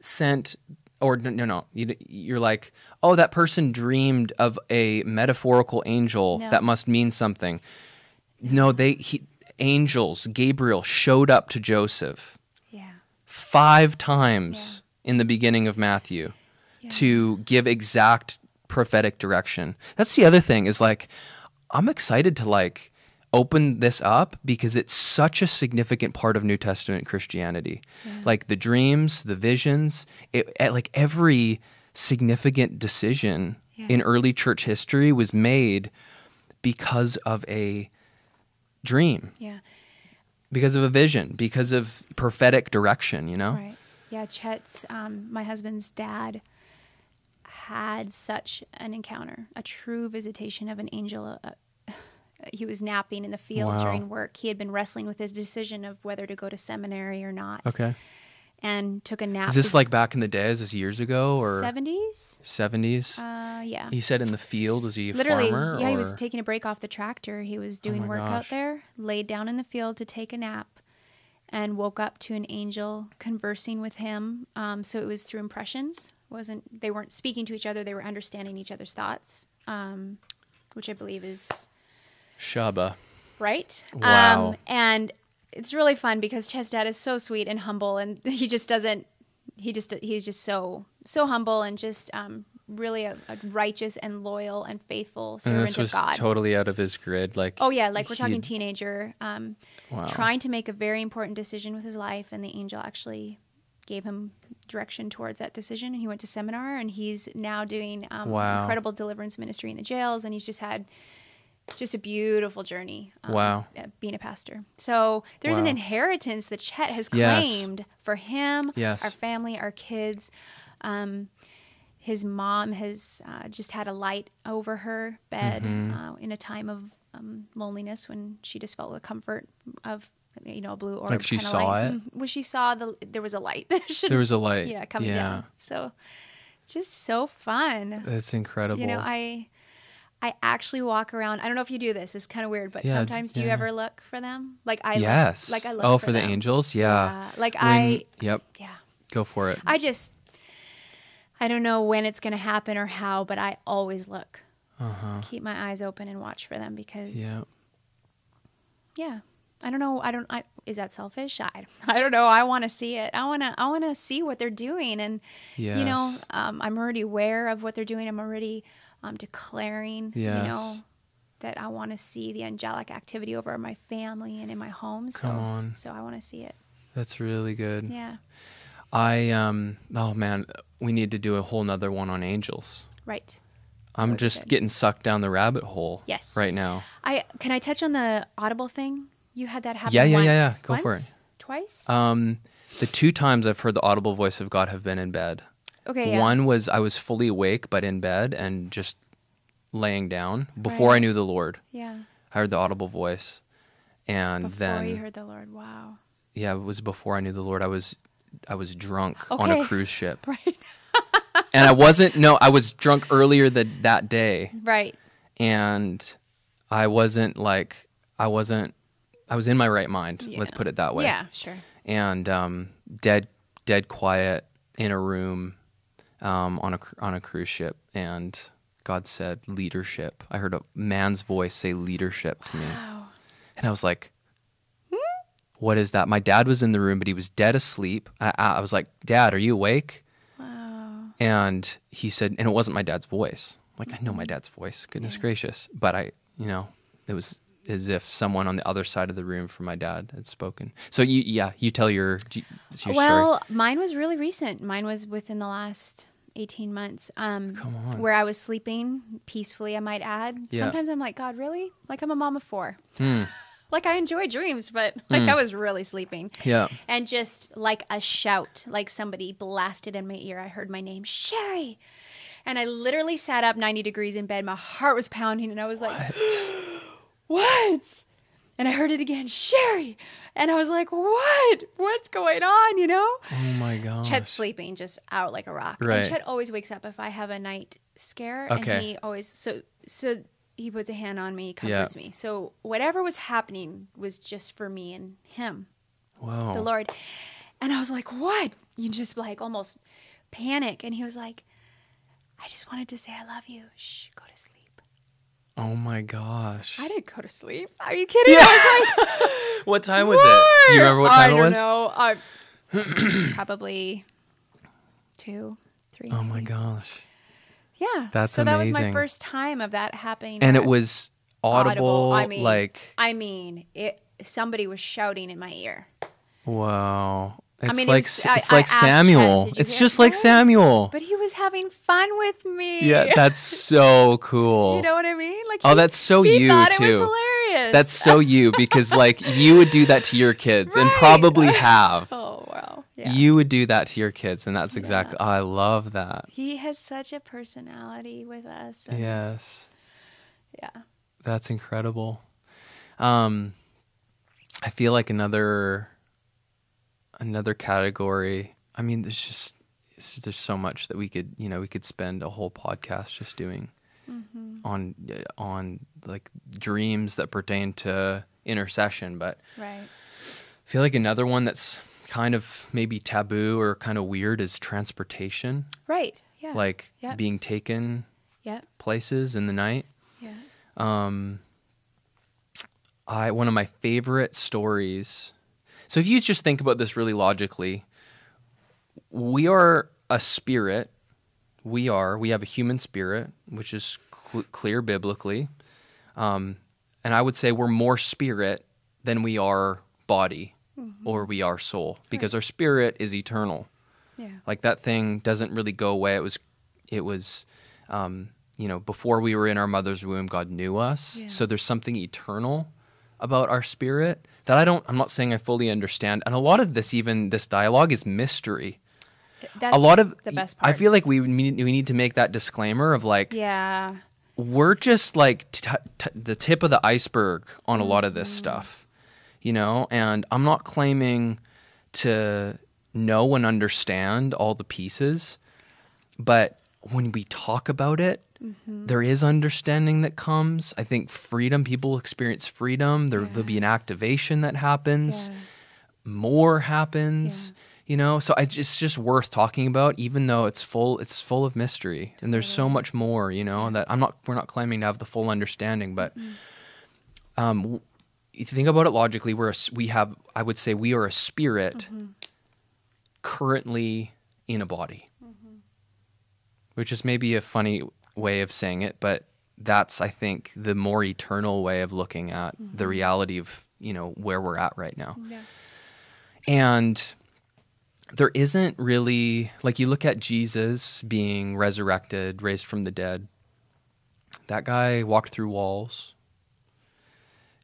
sent," or no, no, no. You, you're like, "Oh, that person dreamed of a metaphorical angel. No. That must mean something." No, they he, angels, Gabriel showed up to Joseph yeah, five times in the beginning of Matthew Yeah. to give exact prophetic direction. That's the other thing is like I'm excited to like open this up because it's such a significant part of New Testament Christianity. Like the dreams, the visions, it, eh, like every significant decision Yeah. in early church history was made because of a dream, yeah. because of a vision, because of prophetic direction, you know? Right. Yeah, Chet's um, my husband's dad had such an encounter, a true visitation of an angel. Uh, <sighs> he was napping in the field Wow. during work. He had been wrestling with his decision of whether to go to seminary or not, Okay. And took a nap. Is this like back in the day? Is this years ago or seventies? seventies? Uh, yeah. he said in the field. Is he a Literally, farmer? yeah, he was Oh taking a break off the tractor. He was doing my work out there, laid down in the field to take a nap, and woke up to an angel conversing with him. Um, so it was through impressions. wasn't They weren't speaking to each other. They were understanding each other's thoughts, um, which I believe is Shaba. right. Wow. Um, and it's really fun because Chet's dad is so sweet and humble, and <laughs> he just doesn't. He just he's just so so humble and just um, really a, a righteous and loyal and faithful And servant this was of God. totally out of his grid. Like Oh yeah, like we're talking teenager, um, Wow. trying to make a very important decision with his life, and the angel actually gave him direction towards that decision. And he went to seminar, and he's now doing um, Wow. incredible deliverance ministry in the jails, and he's just had just a beautiful journey. Um, Wow. being a pastor. So there's an inheritance that Chet has Yes. claimed for him, Yes. our family, our kids. Um, his mom has uh, just had a light over her bed Mm-hmm. uh, in a time of um, loneliness when she just felt the comfort of you know, a blue orb. Like she saw light. it? Mm, Well, she saw the there was a light. <laughs> There was a light. yeah coming Yeah. down. So just so fun. That's incredible. You know, I I actually walk around. I don't know if you do this. It's kind of weird, but Yeah, sometimes do you ever look for them? Like I look- yes. like I look oh, for, for, the angels? Yeah. Yeah, like When- I Yep. yeah. Go for it. I just I don't know when it's going to happen or how, but I always look. Uh-huh. Keep my eyes open and watch for them because Yeah. yeah. I don't know. I don't. I, is that selfish? I, I don't know. I want to see it. I want to. I want to see what they're doing, and you know, um, I'm already aware of what they're doing. I'm already um, declaring, you know, that I want to see the angelic activity over my family and in my home. So, Come on. so I want to see it. That's really good. Yeah. I um oh man, we need to do a whole nother one on angels. Right. I'm just good. getting sucked down the rabbit hole. Yes. Right now. I can I touch on the audible thing? You had that happen. Yeah, yeah, once. yeah, yeah. Go for it. Twice. Um the two times I've heard the audible voice of God have been in bed. Okay. Yeah. One was I was fully awake but in bed and just laying down before I knew the Lord. Yeah. I heard the audible voice. And Before then you heard the Lord. Wow. yeah, it was before I knew the Lord. I was I was drunk on a cruise ship. <laughs> Right. And I wasn't no, I was drunk earlier that that day. Right. and I wasn't like I wasn't I was in my right mind. Let's put it that way. Yeah. Sure. And um, dead dead quiet in a room um, on a on a cruise ship, and God said leadership. I heard a man's voice say leadership to me, and I was like. What is that? My dad was in the room, but he was dead asleep. I, I I was like, "Dad, are you awake?" Wow. And he said, and it wasn't my dad's voice. Like, I know my dad's voice, goodness Yeah. gracious. But I, you know, it was as if someone on the other side of the room from my dad had spoken. So you, yeah, you tell your, your well, story. mine was really recent. Mine was within the last 18 months. Um. Where I was sleeping peacefully, I might add. Yeah. Sometimes I'm like, God, really? Like I'm a mom of four. Hmm. <laughs> Like I enjoy dreams, but like I was really sleeping. Yeah. And just like a shout, like somebody blasted in my ear. I heard my name, Sherri. And I literally sat up 90 degrees in bed. My heart was pounding, and I was like, What? <gasps> And I heard it again, Sherri. And I was like, What? What's going on? You know? Oh my gosh. Chet's sleeping just out like a rock. Right. And Chet always wakes up if I have a night scare. Okay. And he always so so he puts a hand on me, Yeah. comforts me. So whatever was happening was just for me and him, Whoa. the Lord. And I was like, What? You just like almost panic. And he was like, I just wanted to say I love you. Shh, go to sleep. Oh my gosh. I didn't go to sleep. Are you kidding? I was like, <laughs> What time was it? Do you remember what I time it don't was? know. I, <clears throat> probably two, three. Oh my gosh. Yeah. That's so that was my first time of that happening. And it was audible, I mean, like, I mean, it. Somebody was shouting in my ear. wow. It's mean, it like was- it's I like Chet, Samuel. "Did It's just like Right. Samuel. But he was having fun with me. Yeah, that's so cool. you know what I mean? Like, Oh, he- that's so you, too. It was hilarious. That's so you because like you would do that to your kids and probably <laughs> have. Oh wow. Yeah. You would do that to your kids and that's exactly I love that. he has such a personality with us. Yes. Yeah. That's incredible. Um I feel like another another category. I mean there's just there's so much that we could, you know, we could spend a whole podcast just doing Mm-hmm. on on like dreams that pertain to intercession, but Right. I feel like another one that's kind of maybe taboo or kind of weird is transportation, Right. Yeah. like Yep. being taken Yep. places in the night. Yeah. Um, I one of my favorite stories. So if you just think about this really logically, we are a spirit. We are. We have a human spirit, which is cl- clear biblically, um, and I would say we're more spirit than we are body or we are soul because our spirit is eternal Yeah. like that thing doesn't really go away it was it was um, you know before we were in our mother's womb god knew us Yeah. so there's something eternal about our spirit that i don't i'm not saying i fully understand and a lot of this even this dialogue is mystery That's a lot of the best part. i feel like we need, we need to make that disclaimer of like Yeah. we're just like t- t- the tip of the iceberg on a lot of this Mm-hmm. stuff. you know, and I'm not claiming to know and understand all the pieces, but when we talk about it, Mm-hmm. there is understanding that comes. I think freedom, people experience freedom. There, There'll be an activation that happens, Yeah. more happens. You know, so I, it's just worth talking about, even though it's full. It's full of mystery, and there's so much more. You know that I'm not. We're not claiming to have the full understanding, but mm-hmm. um, if you think about it logically, we're a we have. I would say we are a spirit mm-hmm. currently in a body, which is maybe a funny way of saying it, but that's I think the more eternal way of looking at the mm-hmm. reality of you know where we're at right now. Yeah. And there isn't really like you look at Jesus being resurrected, raised from the dead. That guy walked through walls.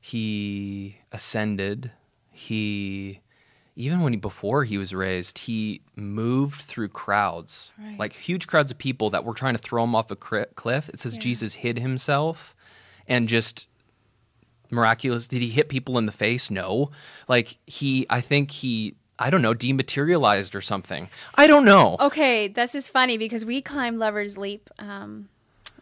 He ascended. He even when he before he was raised, he moved through crowds, Right. like huge crowds of people that were trying to throw him off a cliff. It says Yeah. Jesus hid himself and just miraculous did he hit people in the face no like he i think he i don't know dematerialized or something i don't know Okay, this is funny because we climbed Lover's Leap. Um,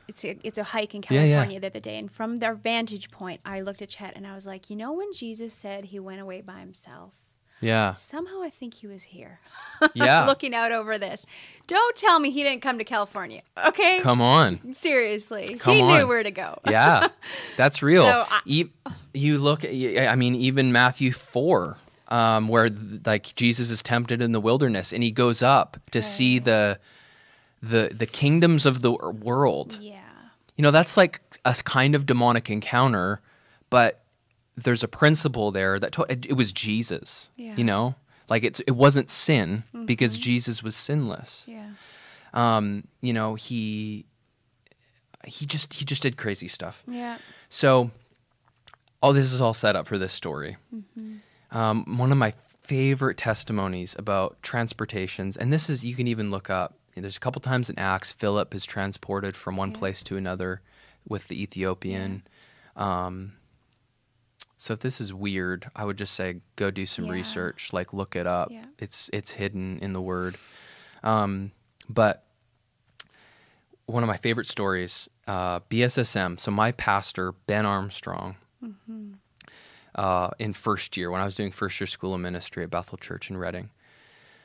it's a, it's a hike in Yeah, yeah. California the other day, and from their vantage point, I looked at Chet and I was like, you know, when Jesus said he went away by himself, yeah. Somehow I think he was here, <laughs> yeah. Looking out over this. Don't tell me he didn't come to California, okay? come on. Seriously, Come he knew where to go. <laughs> yeah. That's real. So I- E- you look at i mean even matthew 4 um, where like jesus is tempted in the wilderness and he goes up to see the the the kingdoms of the world. Yeah, you know that's like a kind of demonic encounter but there's a principle there that to- it, it was jesus Yeah. you know? Like it's it wasn't sin because jesus was sinless. Yeah, um you know he he just he just did crazy stuff. Yeah. so all this is all set up for this story. Um, one of my favorite testimonies about transportations and this is you can even look up there's a couple times in acts philip is transported from one Yeah. place to another with the ethiopian. Um, so if this is weird i would just say go do some Yeah. research like look it up Yeah. it's it's hidden in the word um, but one of my favorite stories uh, bssm so my pastor ben armstrong uh, in first year when I was doing first year school of ministry at Bethel Church in Redding.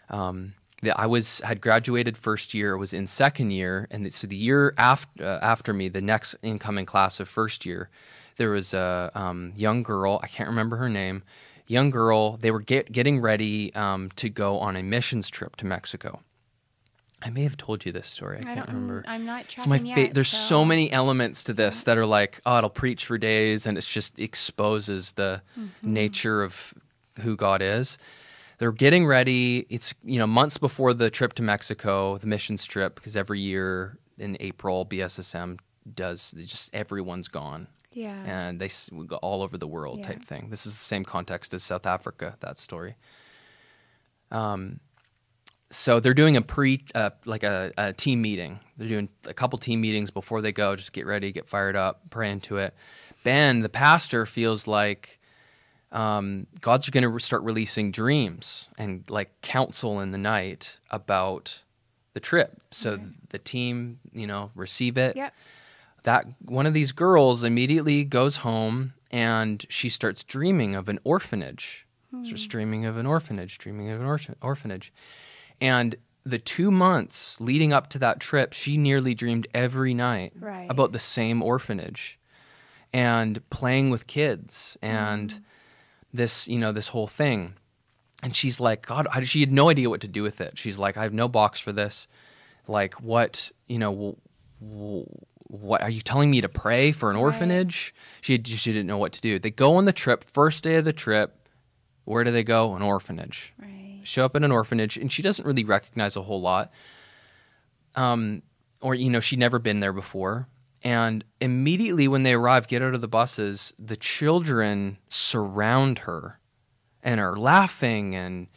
Um, that I was had graduated first year, was in second year, and so the year after uh, after me, the next incoming class of first year, there was a um, young girl. I can't remember her name. Young girl. They were get, getting ready um, to go on a missions trip to Mexico. I may have told you this story. I, I can't remember. I'm not tracking fa- yet. there's so. many elements to this that are like, oh, it'll preach for days, and it just exposes the Mm-hmm. nature of who God is. They're getting ready. It's you know months before the trip to Mexico, the missions trip, because every year in April BSSM does just everyone's gone Yeah. and they go all over the world Yeah. type thing. This is the same context as South Africa. That story. Um, so they're doing a pre, uh, like a, a team meeting. They're doing a couple team meetings before they go. Just get ready, get fired up, pray into it. Ben, the pastor, feels like um, God's going to start releasing dreams and like counsel in the night about the trip. So Okay. the team, you know, receive it Yep. That one of these girls immediately goes home and she starts dreaming of an orphanage. Starts hmm. dreaming of an orphanage, dreaming of an orphan- orphanage. And the two months leading up to that trip, she nearly dreamed every night Right. about the same orphanage and playing with kids and hmm. this, you know, this whole thing. And she's like, God, I, she had no idea what to do with it. She's like, I have no box for this. Like, what, you know, w- w- what are you telling me to pray for an Right. orphanage? She had, she didn't know what to do. They go on the trip. First day of the trip, where do they go? An orphanage. Right. Show up in an orphanage, and she doesn't really recognize a whole lot. Um, or you know, she'd never been there before. And immediately when they arrive, get out of the buses, the children surround her and are laughing and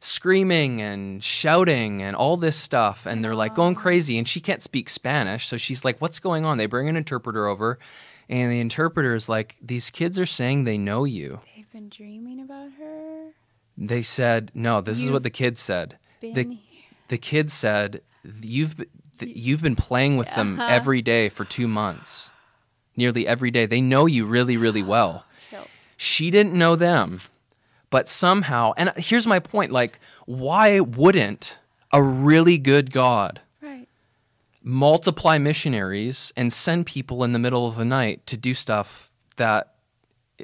screaming and shouting and all this stuff and they're like going crazy and she can't speak spanish so she's like what's going on they bring an interpreter over And the interpreter is like, These kids are saying they know you. They've been dreaming about her. They said, No, this is You've what the kids said. The, here. the kids said, You've, th- you've been playing with them uh-huh. every day for two months, nearly every day. They know you really, really well. Chills. She didn't know them, but somehow, and here's my point like, why wouldn't a really good God Right. multiply missionaries and send people in the middle of the night to do stuff that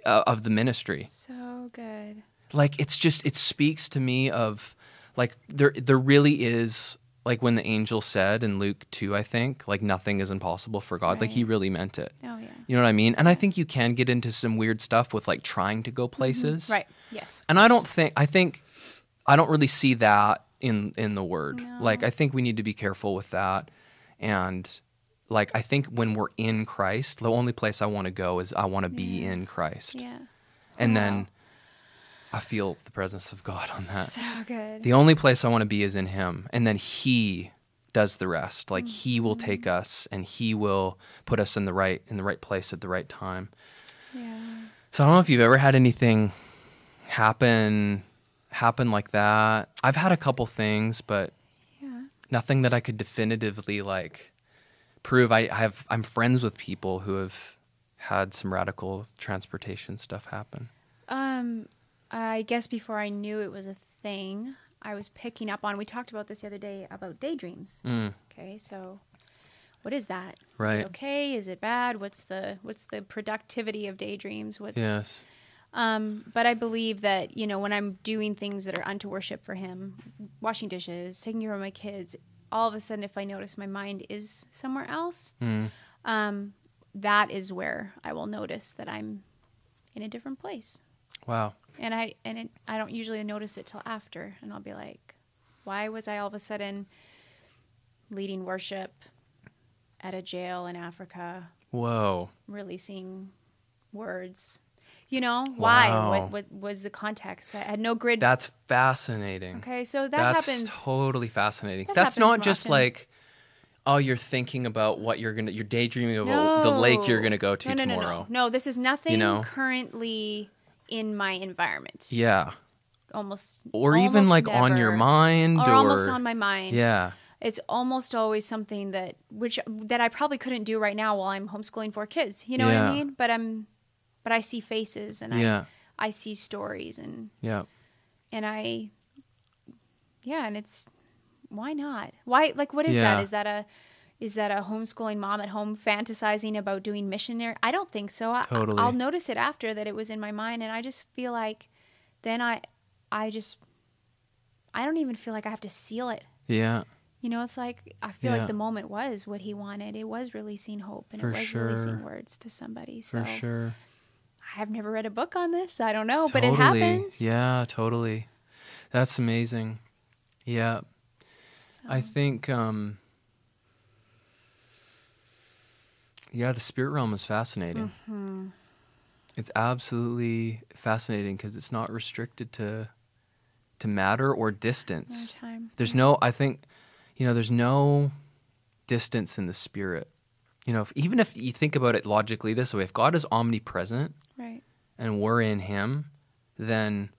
uh, of the ministry? So good. like it's just it speaks to me of like there there really is like when the angel said in Luke 2 I think like nothing is impossible for God like he really meant it. Oh yeah. You know what I mean? And I think you can get into some weird stuff with like trying to go places. Mm-hmm. Right. Yes. And I don't think I think I don't really see that in in the word. No. Like I think we need to be careful with that. And like I think when we're in Christ, the only place I want to go is I want to be in Christ. Yeah. And Wow. then I feel the presence of God on that. So good. The only place I want to be is in Him. And then He does the rest. Like He will Mm-hmm. take us and He will put us in the right in the right place at the right time. yeah. So I don't know if you've ever had anything happen happen like that. I've had a couple things, but Yeah. nothing that I could definitively like prove. I have I'm friends with people who have had some radical transportation stuff happen. Um, I guess before I knew it was a thing, I was picking up on. We talked about this the other day about daydreams. Mm, Okay, so what is that? Is it Right. okay? Is it bad? What's the what's the productivity of daydreams? What's yes. Um, but I believe that you know when I'm doing things that are unto worship for Him, washing dishes, taking care of my kids, all of a sudden, if I notice my mind is somewhere else, Mm, um, that is where I will notice that I'm in a different place. wow. And I and it, I don't usually notice it till after, and I'll be like, why was I all of a sudden leading worship at a jail in Africa, Whoa. releasing words? You know why? Wow. What, what was the context? I had no grid. That's fascinating. okay, so that That's happens. totally fascinating. that That's not just often. like oh you're thinking about what you're going to you're daydreaming about the lake you're going to go to no, no, tomorrow. No, no, no, this is nothing you know? currently in my environment. Yeah. Almost, Or even almost like on your mind or, or, almost on my mind. Yeah. it's almost always something that which that I probably couldn't do right now while I'm homeschooling four kids. You know what I mean? But I'm but I see faces and Yeah. I I see stories and Yeah. and I yeah, and it's why not? Why like what is Yeah. that? Is that a is that a homeschooling mom at home fantasizing about doing missionary? I don't think so. I, Totally. I'll notice it after that it was in my mind and I just feel like then I I just I don't even feel like I have to seal it. Yeah. You know, it's like I feel Yeah. like the moment was what he wanted. It was releasing hope and For it was sure. releasing words to somebody. So For sure. I've never read a book on this. I don't know, but it happens. Yeah, totally. That's amazing. Yeah. So, I think um Yeah, the spirit realm is fascinating. Mm-hmm. It's absolutely fascinating because it's not restricted to to matter or no distance. time. There's no I think you know, there's no distance in the spirit. You know, if, even if you think about it logically this way, if God is omnipresent, Right. and we're in him, then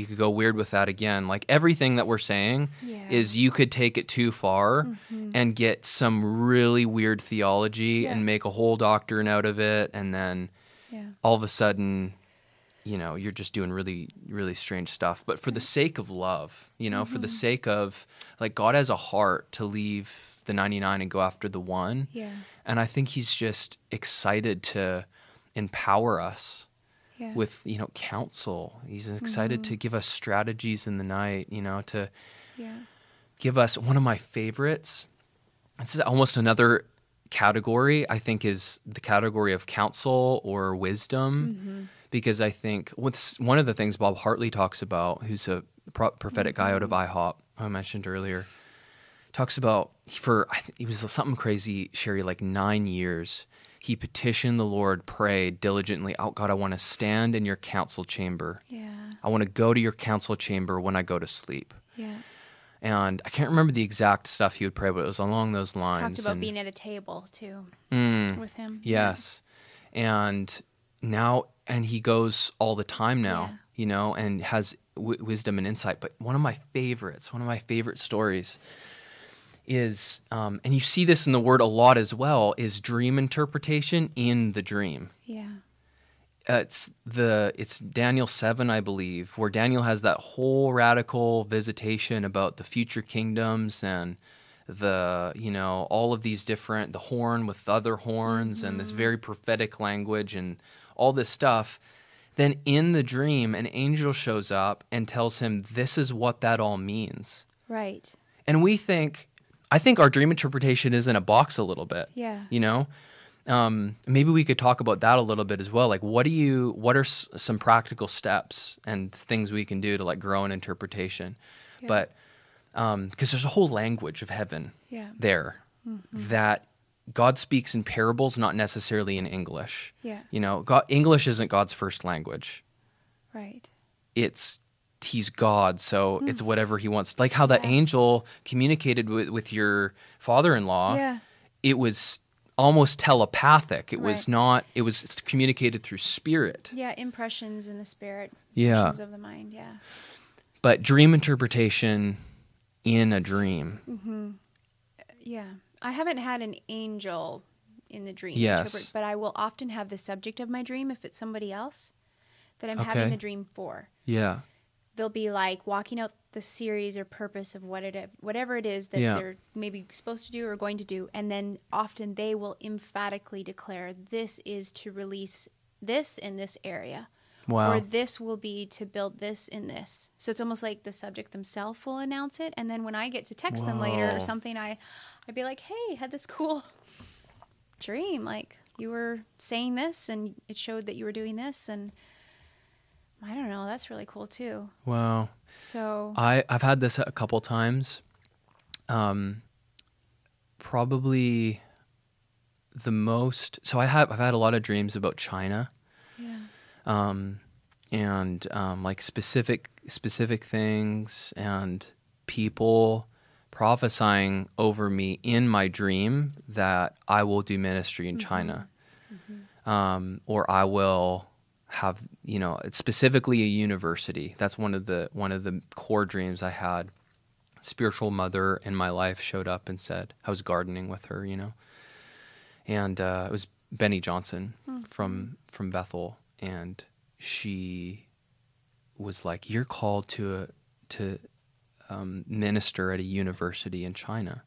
you could go weird with that again. Like everything that we're saying Yeah. is you could take it too far Mhm. and get some really weird theology Yeah. and make a whole doctrine out of it and then Yeah. all of a sudden you know you're just doing really really strange stuff but for the sake of love you know for the Mm-hmm. sake of like god has a heart to leave the 99 and go after the one Yeah. and i think he's just excited to empower us Yeah. with you know counsel. He's excited to mm-hmm. give us strategies in the night you know to yeah. give us one of my favorites this is almost another category i think is the category of counsel or wisdom. Mm-hmm. Because i think what's one of the things bob hartley talks about who's a pro- prophetic guy out of mm-hmm. ihop i mentioned earlier talks about for I think it was something crazy sherri like nine years he petitioned the lord prayed diligently oh god i want to stand in your council chamber Yeah. i want to go to your council chamber when i go to sleep Yeah. and I can't remember the exact stuff he would pray, but it was along those lines. Talked about and- being at a table too Mm, with him. yes, and now and he goes all the time now Yeah. you know and has w- wisdom and insight but one of my favorites one of my favorite stories is um, and you see this in the word a lot as well is dream interpretation in the dream Yeah. uh, it's the it's Daniel 7 I believe where Daniel has that whole radical visitation about the future kingdoms and the you know all of these different the horn with other horns and this very prophetic language and all this stuff then in the dream an angel shows up and tells him this is what that all means Right. and we think I think our dream interpretation is in a box a little bit Yeah. you know um, maybe we could talk about that a little bit as well like what do you what are s- some practical steps and things we can do to like grow in interpretation Yeah. but because there's a whole language of heaven Yeah. there that god speaks in parables not necessarily in english Yeah. you know god, english isn't god's first language Right. it's he's God, so it's whatever he wants. Like how that Hmm. Yeah. angel communicated with, with your father-in-law. Yeah. It was almost telepathic. It was not. It was communicated through spirit. Yeah. Impressions in the spirit. Yeah. Impressions of the mind. Yeah. But dream interpretation in a dream. Yeah. I haven't had an angel in the dream Yes. interpret, but I will often have the subject of my dream if it's somebody else that I'm having the dream for. Yeah. They'll be like walking out the series or purpose of what it whatever it is that Yeah. they're maybe supposed to do or going to do, and then often they will emphatically declare this is to release this in this area. Wow. Or this will be to build this in this. So it's almost like the subject themselves will announce it, and then when I get to text them later or something, I, I'd be like, "Hey, had this cool <laughs> dream. Like you were saying this, and it showed that you were doing this, and I don't know. That's really cool too. wow. So I I've had this a couple times. Um, probably the most. So I have I've had a lot of dreams about China. yeah, um, and um, like specific specific things and people prophesying over me in my dream that I will do ministry in China, um, or I will have you know specifically a university. That's one of the one of the core dreams I had. Spiritual mother in my life showed up and said I was gardening with her, you know, and uh, it was Beni Johnson from from Bethel, and she was like, "You're called to a, to um, minister at a university in China,"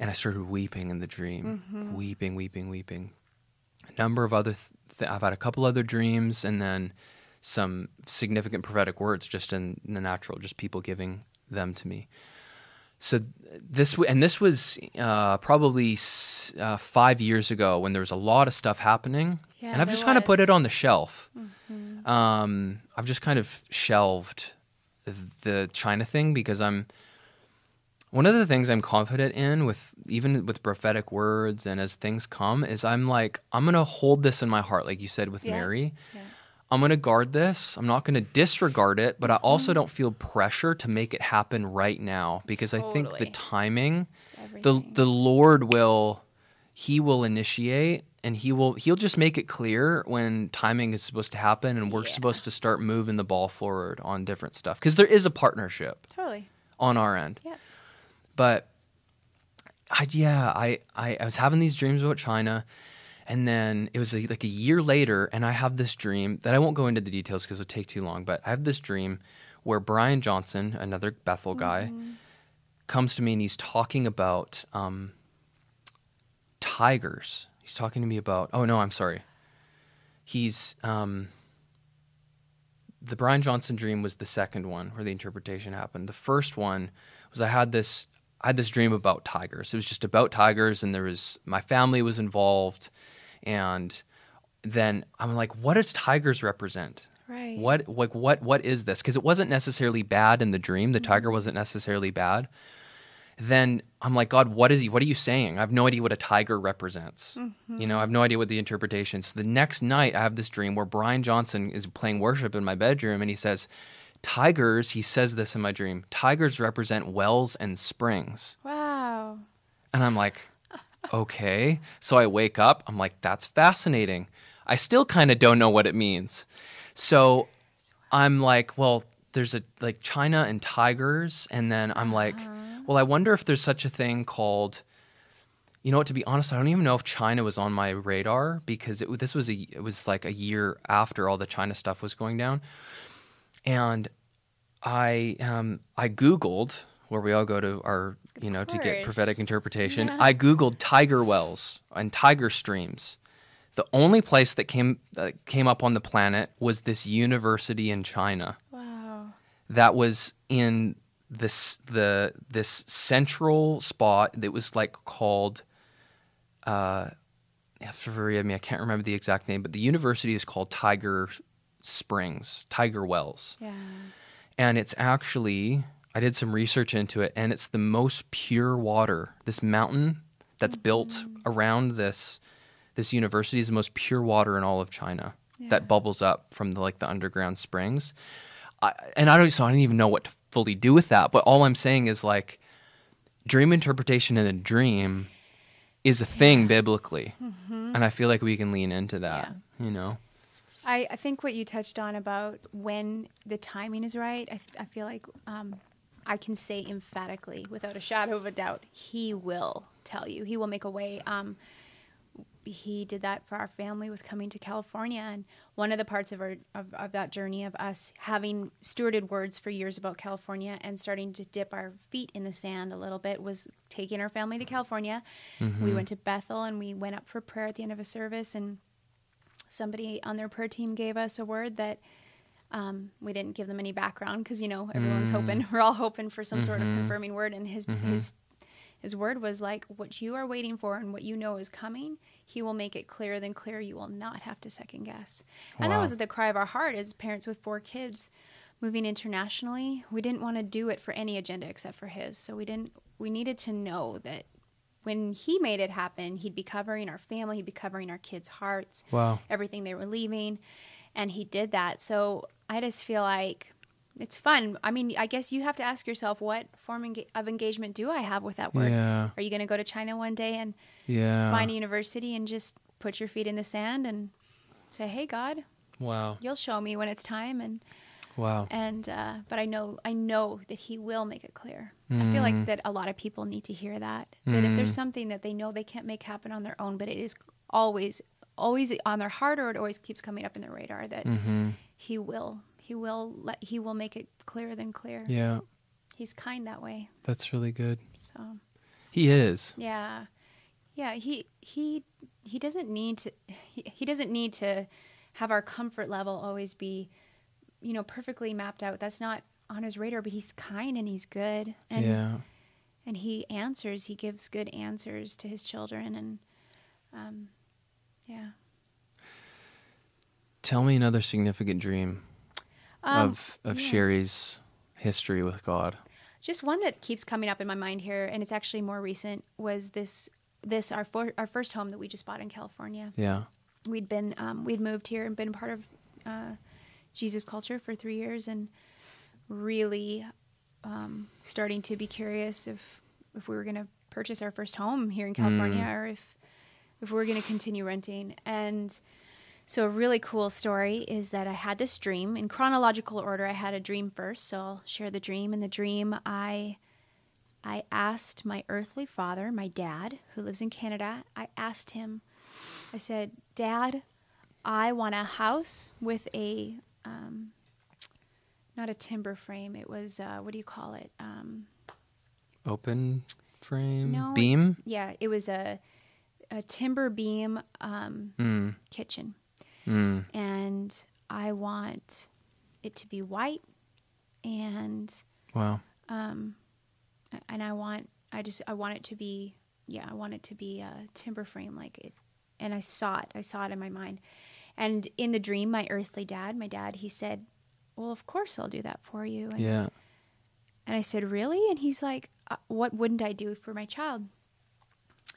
and I started weeping in the dream, weeping, weeping, weeping. A number of other, th- th- I've had a couple other dreams, and then some significant prophetic words just in, the natural, just people giving them to me. So this and this was uh, probably uh, five years ago when there was a lot of stuff happening, Yeah, and I've just kind of put it on the shelf. Um, I've just kind of shelved the China thing because I'm one of the things I'm confident in with even with prophetic words and as things come is I'm like I'm gonna hold this in my heart, like you said with Yeah. Mary. yeah, I'm going to guard this. I'm not going to disregard it, but I Mm-hmm. also don't feel pressure to make it happen right now because I think the timing, the the Lord will, He will initiate and He will He'll just make it clear when timing is supposed to happen and we're Yeah. supposed to start moving the ball forward on different stuff because there is a partnership totally. on our end. Yeah. But I yeah, I, I I was having these dreams about China and then it was a, like a year later and I have this dream that I won't go into the details because it would take too long, but I have this dream where Brian Johnson, another Bethel guy, comes to me and he's talking about um, tigers. He's talking to me about oh no, I'm sorry. He's um, the Brian Johnson dream was the second one where the interpretation happened. The first one was I had this I had this dream about tigers. It was just about tigers and there was my family was involved and then I'm like what does tigers represent? Right. What like what what is this? Because it wasn't necessarily bad in the dream. The tiger mm-hmm. wasn't necessarily bad. Then I'm like, God, what is he? What are you saying? I have no idea what a tiger represents. Mm-hmm. You know, I have no idea what the interpretation. So the next night, I have this dream where Brian Johnson is playing worship in my bedroom, and he says, "Tigers." He says this in my dream. Tigers represent wells and springs. Wow. And I'm like, okay. So I wake up, I'm like, that's fascinating. I still kind of don't know what it means. So I'm like, well, there's a like China and tigers. And then I'm like, uh-huh. well, I wonder if there's such a thing called, you know what, to be honest, I don't even know if China was on my radar because it, this was a, it was like a year after all the China stuff was going down. And I, um, I Googled where we all go to our, you know, to get prophetic interpretation. Yeah. I Googled tiger wells and tiger streams. The only place that came that came up on the planet was this university in China Wow. that was in this the this central spot that was like called uh me, I can't remember the exact name, but the university is called Tiger Springs, Tiger Wells. Yeah. And it's actually I did some research into it and it's the most pure water. This mountain that's built mm. around this this university is the most pure water in all of China Yeah. that bubbles up from the like the underground springs. I, and I don't so I didn't even know what to fully do with that. But all I'm saying is like dream interpretation in a dream is a thing biblically, mm-hmm. and I feel like we can lean into that. You know, I, I think what you touched on about when the timing is right, I, th- I feel like um, I can say emphatically, without a shadow of a doubt, he will tell you. He will make a way. Um, he did that for our family with coming to California, and one of the parts of our of, of that journey of us having stewarded words for years about California and starting to dip our feet in the sand a little bit was taking our family to California. We went to Bethel and we went up for prayer at the end of a service and somebody on their prayer team gave us a word that um, we didn't give them any background because you know everyone's mm. hoping <laughs> we're all hoping for some sort of mm-hmm. confirming word. And his mm-hmm. his his word was like what you are waiting for and what you know is coming he will make it clearer than clear. You will not have to second guess. And that was the cry of our heart as parents with four kids moving internationally. We didn't want to do it for any agenda except for his. So we didn't we needed to know that when he made it happen, he'd be covering our family, he'd be covering our kids' hearts, Wow. everything they were leaving, and he did that. So I just feel like it's fun. I mean, I guess you have to ask yourself, what form enga- of engagement do I have with that word? Yeah. Are you going to go to China one day and yeah. find a university and just put your feet in the sand and say, "Hey, God, wow, you'll show me when it's time," and wow, and uh, but I know I know that he will make it clear. I feel like mm. that a lot of people need to hear that. That if there's mm. something that they know they can't make happen on their own, but it is always always on their heart or it always keeps coming up in their radar that mm-hmm. he will he will let he will make it clearer than clear. yeah, He's kind that way. that's really good. So He is. yeah, yeah. He he he doesn't need to he, he doesn't need to have our comfort level always be you know perfectly mapped out. That's not on his radar. But he's kind and he's good and yeah. and he answers. He gives good answers to his children and um, yeah. Tell me another significant dream Um, of of yeah. Sherri's history with God. Just one that keeps coming up in my mind here, and it's actually more recent. Was this this our for, our first home that we just bought in California? Yeah. we'd been um, we'd moved here and been part of uh, Jesus culture for three years, and really um, starting to be curious if if we were going to purchase our first home here in California or if if we were going to continue renting. And so a really cool story is that I had this dream in chronological order. I had a dream first, so I'll share the dream. In the dream, I I asked my earthly father, my dad, who lives in Canada, I asked him, I said, Dad, I want a house with a, um, not a timber frame. It was, uh, what do you call it? Um, Open frame No, beam. yeah, it was a, a timber beam um, Mm. kitchen. Mm. And I want it to be white and Wow. um, and I want I just I want it to be yeah I want it to be a timber frame like it and I saw it I saw it in my mind and in the dream my earthly dad my dad he said well of course I'll do that for you and, Yeah. and I said really and he's like uh, what wouldn't I do for my child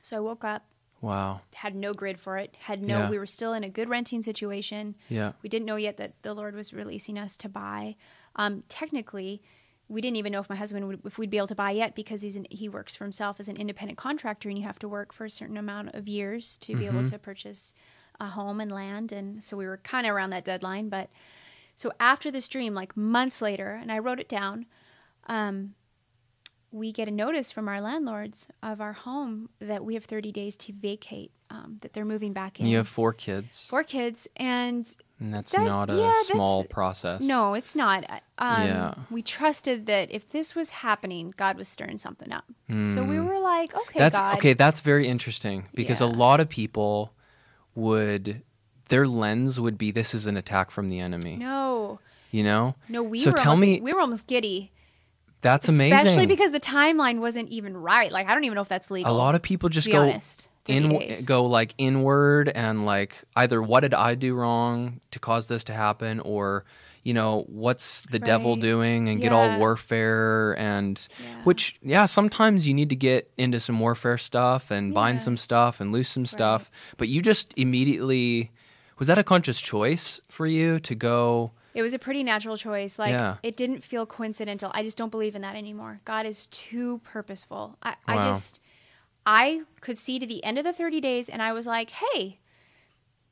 so I woke up Wow. had no grid for it had no Yeah. we were still in a good renting situation Yeah. we didn't know yet that the Lord was releasing us to buy. Um, technically, we didn't even know if my husband would if we'd be able to buy yet because he's an, he works for himself as an independent contractor and you have to work for a certain amount of years to be able to purchase a home and land and so we were kind of around that deadline but so after this dream like months later and I wrote it down um, we get a notice from our landlords of our home that we have 30 days to vacate um, that they're moving back in you have four kids, four kids and and that's that- not a yeah, small process. no, it's not. Um, Yeah. We trusted that if this was happening, God was stirring something up. So we were like, okay, Hmm. that's God. okay. That's very interesting because a lot of people would their lens would be this is an attack from the enemy. No, You know. no, we so were tell almost, me we were almost giddy, that's amazing. especially because the timeline wasn't even right. Like I don't even know if that's legal. a lot of people just go honest. in go like inward and like either what did I do wrong to cause this to happen or you know what's the devil doing and get all warfare and Yeah. which yeah sometimes you need to get into some warfare stuff and bind some stuff and lose some stuff but you just immediately was that a conscious choice for you to go It was a pretty natural choice. Like Yeah. it didn't feel coincidental. I just don't believe in that anymore. God is too purposeful. I, I just I could see to the end of the 30 days and I was like, hey,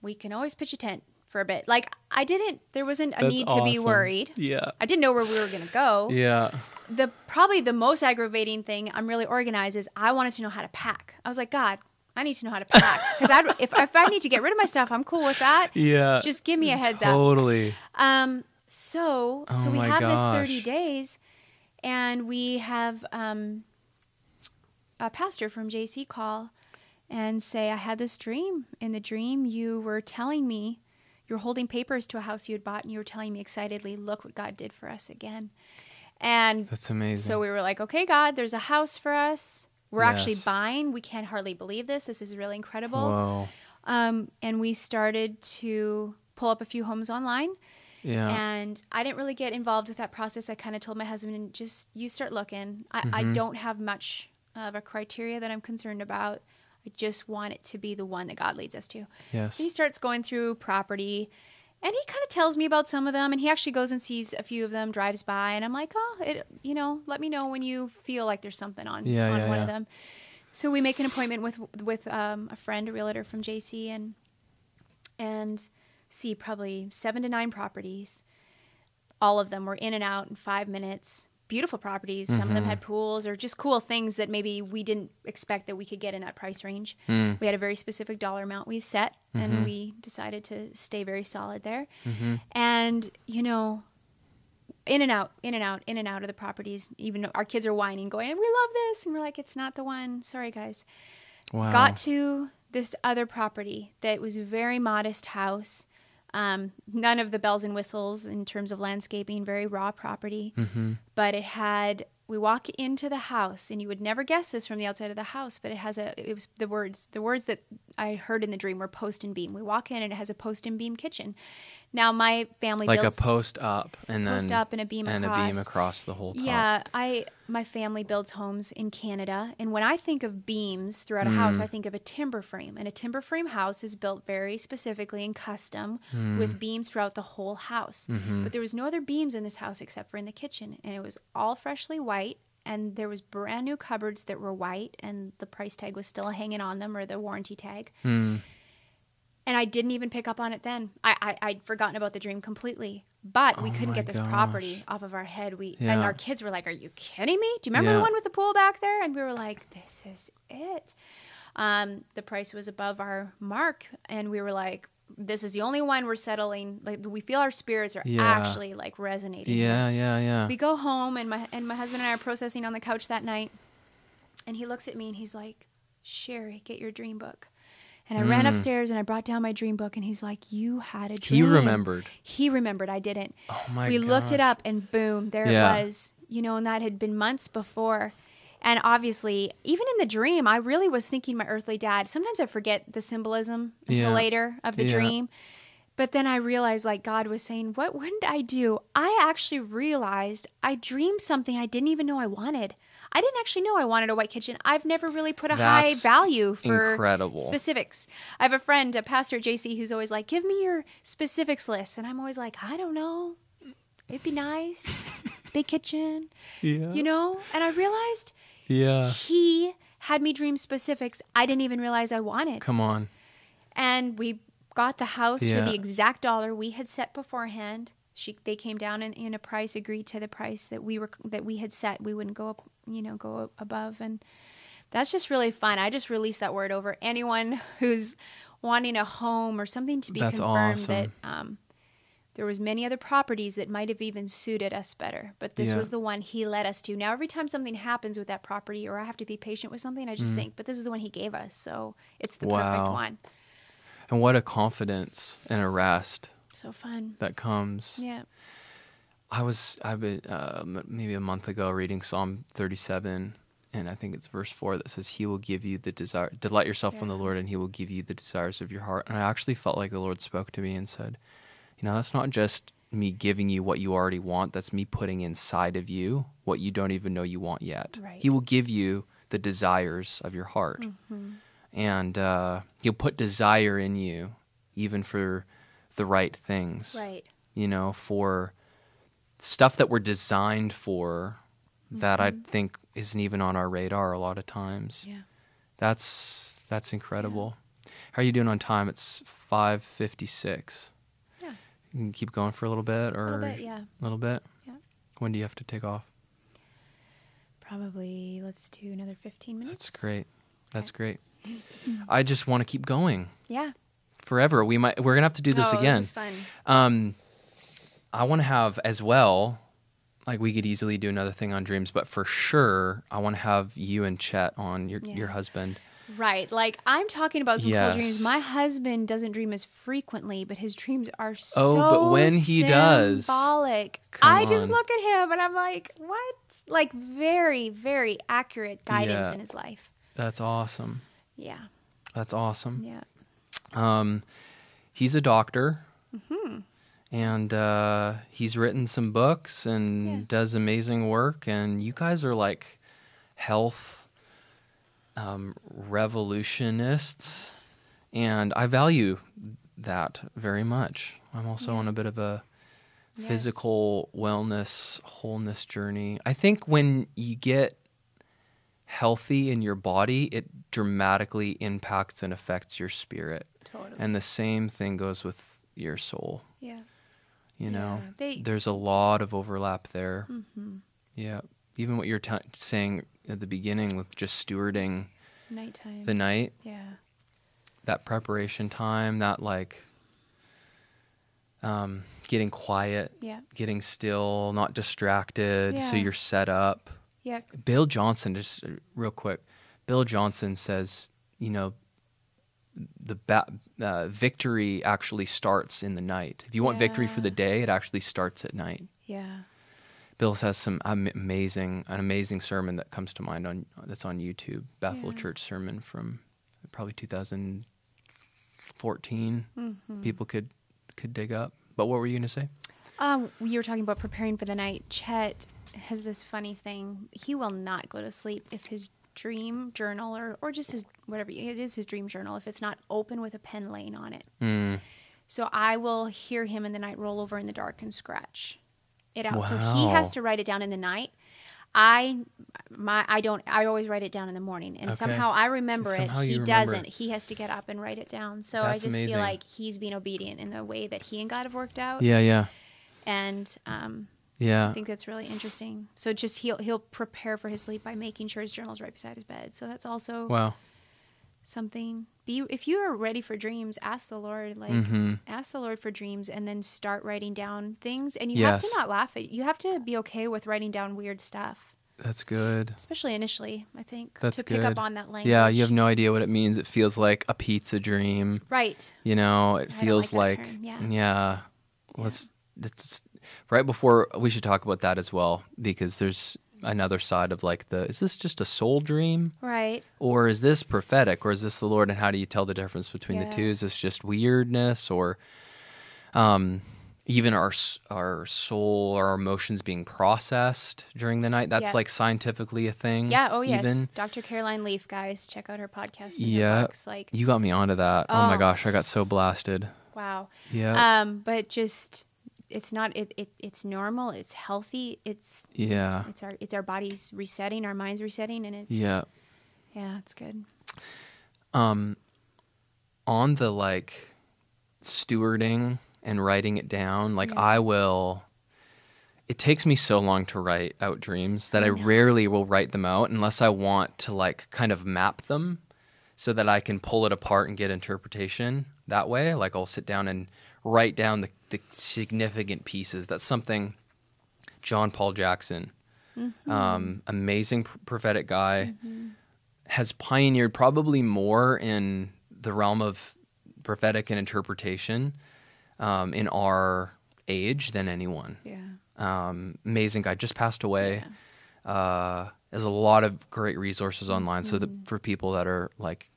we can always pitch a tent for a bit. Like I didn't there wasn't a That's need to be worried. yeah I didn't know where we were gonna go. yeah The probably the most aggravating thing I'm really organized is I wanted to know how to pack. I was like, God, I need to know how to pack <laughs> because I if if I need to get rid of my stuff, I'm cool with that. yeah Just give me a heads up. totally Um, so Oh so we have this 30 days and we have um, a pastor from JC call and say, I had this dream. In the dream, you were telling me, you were holding papers to a house you had bought, and you were telling me excitedly, look what God did for us again. And that's amazing so we were like, okay, God, there's a house for us. We're actually buying. We can't hardly believe this. This is really incredible. whoa Um, and we started to pull up a few homes online. yeah And I didn't really get involved with that process. I kind of told my husband, just you start looking. I, I Mm-hmm. don't have much of a criteria that I'm concerned about. I just want it to be the one that God leads us to. yes So he starts going through property and he kind of tells me about some of them and he actually goes and sees a few of them, drives by, and I'm like, oh, it, you know, let me know when you feel like there's something on, Yeah, on yeah, one yeah. of them. So we make an appointment with with um, a friend, a realtor from JC, and and see probably seven to nine properties. All of them were in and out in five minutes. Beautiful properties. Some Mm-hmm. of them had pools or just cool things that maybe we didn't expect that we could get in that price range. Mm. We had a very specific dollar amount we set, Mm-hmm. and we decided to stay very solid there. And you know, in and out, in and out, in and out of the properties. Even our kids are whining, going, "We love this," and we're like, "It's not the one." Sorry, guys wow got to this other property that was a very modest house. Um, none of the bells and whistles in terms of landscaping, very raw property. But it had, we walk into the house, and you would never guess this from the outside of the house, but it has a, it was the words, the words that I heard in the dream were post and beam. We walk in, and it has a post and beam kitchen. Now, my family like a post up and Post then up and a beam and a beam across. across the whole top. Yeah, I my family builds homes in Canada, and when I think of beams throughout a house, Mm. I think of a timber frame, and a timber frame house is built very specifically and custom Mm. with beams throughout the whole house. Mm-hmm. But there was no other beams in this house except for in the kitchen, and it was all freshly white. And there was brand new cupboards that were white, and the price tag was still hanging on them, or the warranty tag. Hmm. And I didn't even pick up on it then. I, I I'd forgotten about the dream completely. But we Oh couldn't get this gosh. property off of our head. We and our kids were like, "Are you kidding me? Do you remember Yeah. the one with the pool back there?" And we were like, "This is it." Um, the price was above our mark, and we were like, "This is the only one we're settling." Like we feel our spirits are Yeah. actually like resonating. Yeah, yeah, yeah. We go home, and my and my husband and I are processing on the couch that night, and he looks at me and he's like, "Sherri, get your dream book." And I ran hmm. upstairs and I brought down my dream book, and he's like, "You had a dream." He remembered. He remembered. I didn't. Oh my we looked it up, and boom, there Yeah. it was. You know, and that had been months before. And obviously, even in the dream, I really was thinking my earthly dad. Sometimes I forget the symbolism until Yeah. later of the Yeah. dream. But then I realized, like, God was saying, What wouldn't I do? I actually realized I dreamed something I didn't even know I wanted. I didn't actually know I wanted a white kitchen. I've never really put a high value for incredible. specifics. I have a friend, a pastor, JC, who's always like, Give me your specifics list. And I'm always like, I don't know. It'd be nice. <laughs> big kitchen, Yeah. you know? And I realized Yeah. he had me dream specifics I didn't even realize I wanted. Come on. And we got the house for the exact dollar we had set beforehand. She they came down in, in a price, agreed to the price that we were that we had set. We wouldn't go up, you know, go above, and that's just really fun. I just released that word over anyone who's wanting a home or something to be That's confirmed awesome. that um, there was many other properties that might have even suited us better, but this Yeah. was the one he led us to. Now every time something happens with that property or I have to be patient with something, I just think, but this is the one he gave us, so it's the perfect Mm. One. And what a confidence and a rest So fun. that comes. Yeah. I was I've been uh, maybe a month ago reading Psalm 37, and I think it's verse four that says, "He will give you the desire. Delight yourself in the Lord, and He will give you the desires of your heart." And I actually felt like the Lord spoke to me and said, "You know, that's not just me giving you what you already want. That's me putting inside of you what you don't even know you want yet. Right. He will give you the desires of your heart, Mm-hmm. and uh, He'll put desire in you, even for the right things." Right. you know, for stuff that we're designed for that I think isn't even on our radar a lot of times. Mm-hmm. Yeah. That's that's incredible. How are you doing on time? It's 5:56. Yeah. You can keep going for a little bit or A little bit, yeah. a little bit? Yeah. When do you have to take off? Probably let's do another 15 minutes. That's great. That's Okay. great. <laughs> I just want to keep going Yeah. forever. We might we're going to have to do this oh, again. This is fun. Um, I want to have as well. Like we could easily do another thing on dreams, but for sure, I want to have you and Chet on your Yeah. your husband. Right. Like I'm talking about some Yes. cool dreams. My husband doesn't dream as frequently, but his dreams are so Oh, but when he does, symbolic. I just look at him and I'm like, what? Like very, very accurate guidance Yeah. in his life. That's awesome. Yeah. That's awesome. Yeah. Um, he's a doctor, Mm-hmm. And uh, he's written some books and Yeah. does amazing work. And you guys are like health um, revolutionists, and I value that very much. I'm also Yeah. on a bit of a Yes. physical wellness wholeness journey. I think when you get healthy in your body, it dramatically impacts and affects your spirit. Totally. And the same thing goes with your soul. yeah. You know, Yeah, they- there's a lot of overlap there. Mm-hmm. Yeah. Even what you're t- saying at the beginning with just stewarding Nighttime. the night, yeah. that preparation time, that like um, getting quiet, Yeah. getting still, not distracted, so you're set up. Yeah. Bill Johnson, just uh, real quick, Bill Johnson says, you know, the ba- uh, victory actually starts in the night. If you want victory for the day, it actually starts at night. Yeah. Bill has some amazing, an amazing sermon that comes to mind on that's on YouTube, Bethel Yeah. Church sermon from probably 2014. Mm-hmm. People could could dig up. But what were you gonna say? Um, you were talking about preparing for the night. Chet has this funny thing. He will not go to sleep if his dream journal or, or just his whatever it is his dream journal if it's not open with a pen laying on it. Mm, So I will hear him in the night roll over in the dark and scratch it out. So he has to write it down in the night. I my I don't I always write it down in the morning and Okay. somehow I remember somehow it. He remember doesn't. it. He has to get up and write it down. So I just amazing. feel like he's being obedient in the way that he and God have worked out. yeah, yeah, And um, yeah. I think that's really interesting. So just he'll he'll prepare for his sleep by making sure his journal's right beside his bed. So that's also Wow. something. Be if you are ready for dreams, ask the Lord. Like Mhm. ask the Lord for dreams, and then start writing down things. And you have to not laugh at. You have to be okay with writing down weird stuff, That's good. especially initially. I think That's to good. pick up on that language. Yeah, you have no idea what it means. It feels like a pizza dream. right. You know, it don't feels like like, yeah. yeah. Let's it's right before we should talk about that as well because there's another side of like the is this just a soul dream Right. or is this prophetic or is this the Lord and how do you tell the difference between Yeah. the two? Is this just weirdness or um even our our soul our emotions being processed during the night? That's Yeah. like scientifically a thing. Yeah. Oh yes. Even Dr. Caroline Leaf, guys, check out her podcast. Yeah. Her books. Like you got me onto that. Oh, my Oh. gosh, I got so blasted. wow. Yeah. Um, but just it's not it, it it's normal it's healthy it's Yeah. it's our it's our bodies resetting our minds resetting and it's Yeah. yeah it's good Um, on the like stewarding and writing it down, like Yeah. I will. It takes me so long to write out dreams that I, I rarely will write them out unless I want to like kind of map them so that I can pull it apart and get interpretation that way. Like I'll sit down and write down the, the significant pieces. That's something John Paul Jackson, um, amazing pr- prophetic guy, has pioneered probably more in the realm of prophetic and interpretation um, in our age than anyone. yeah Um, amazing guy, just passed away. Uh, there's a lot of great resources online, so that for people that are like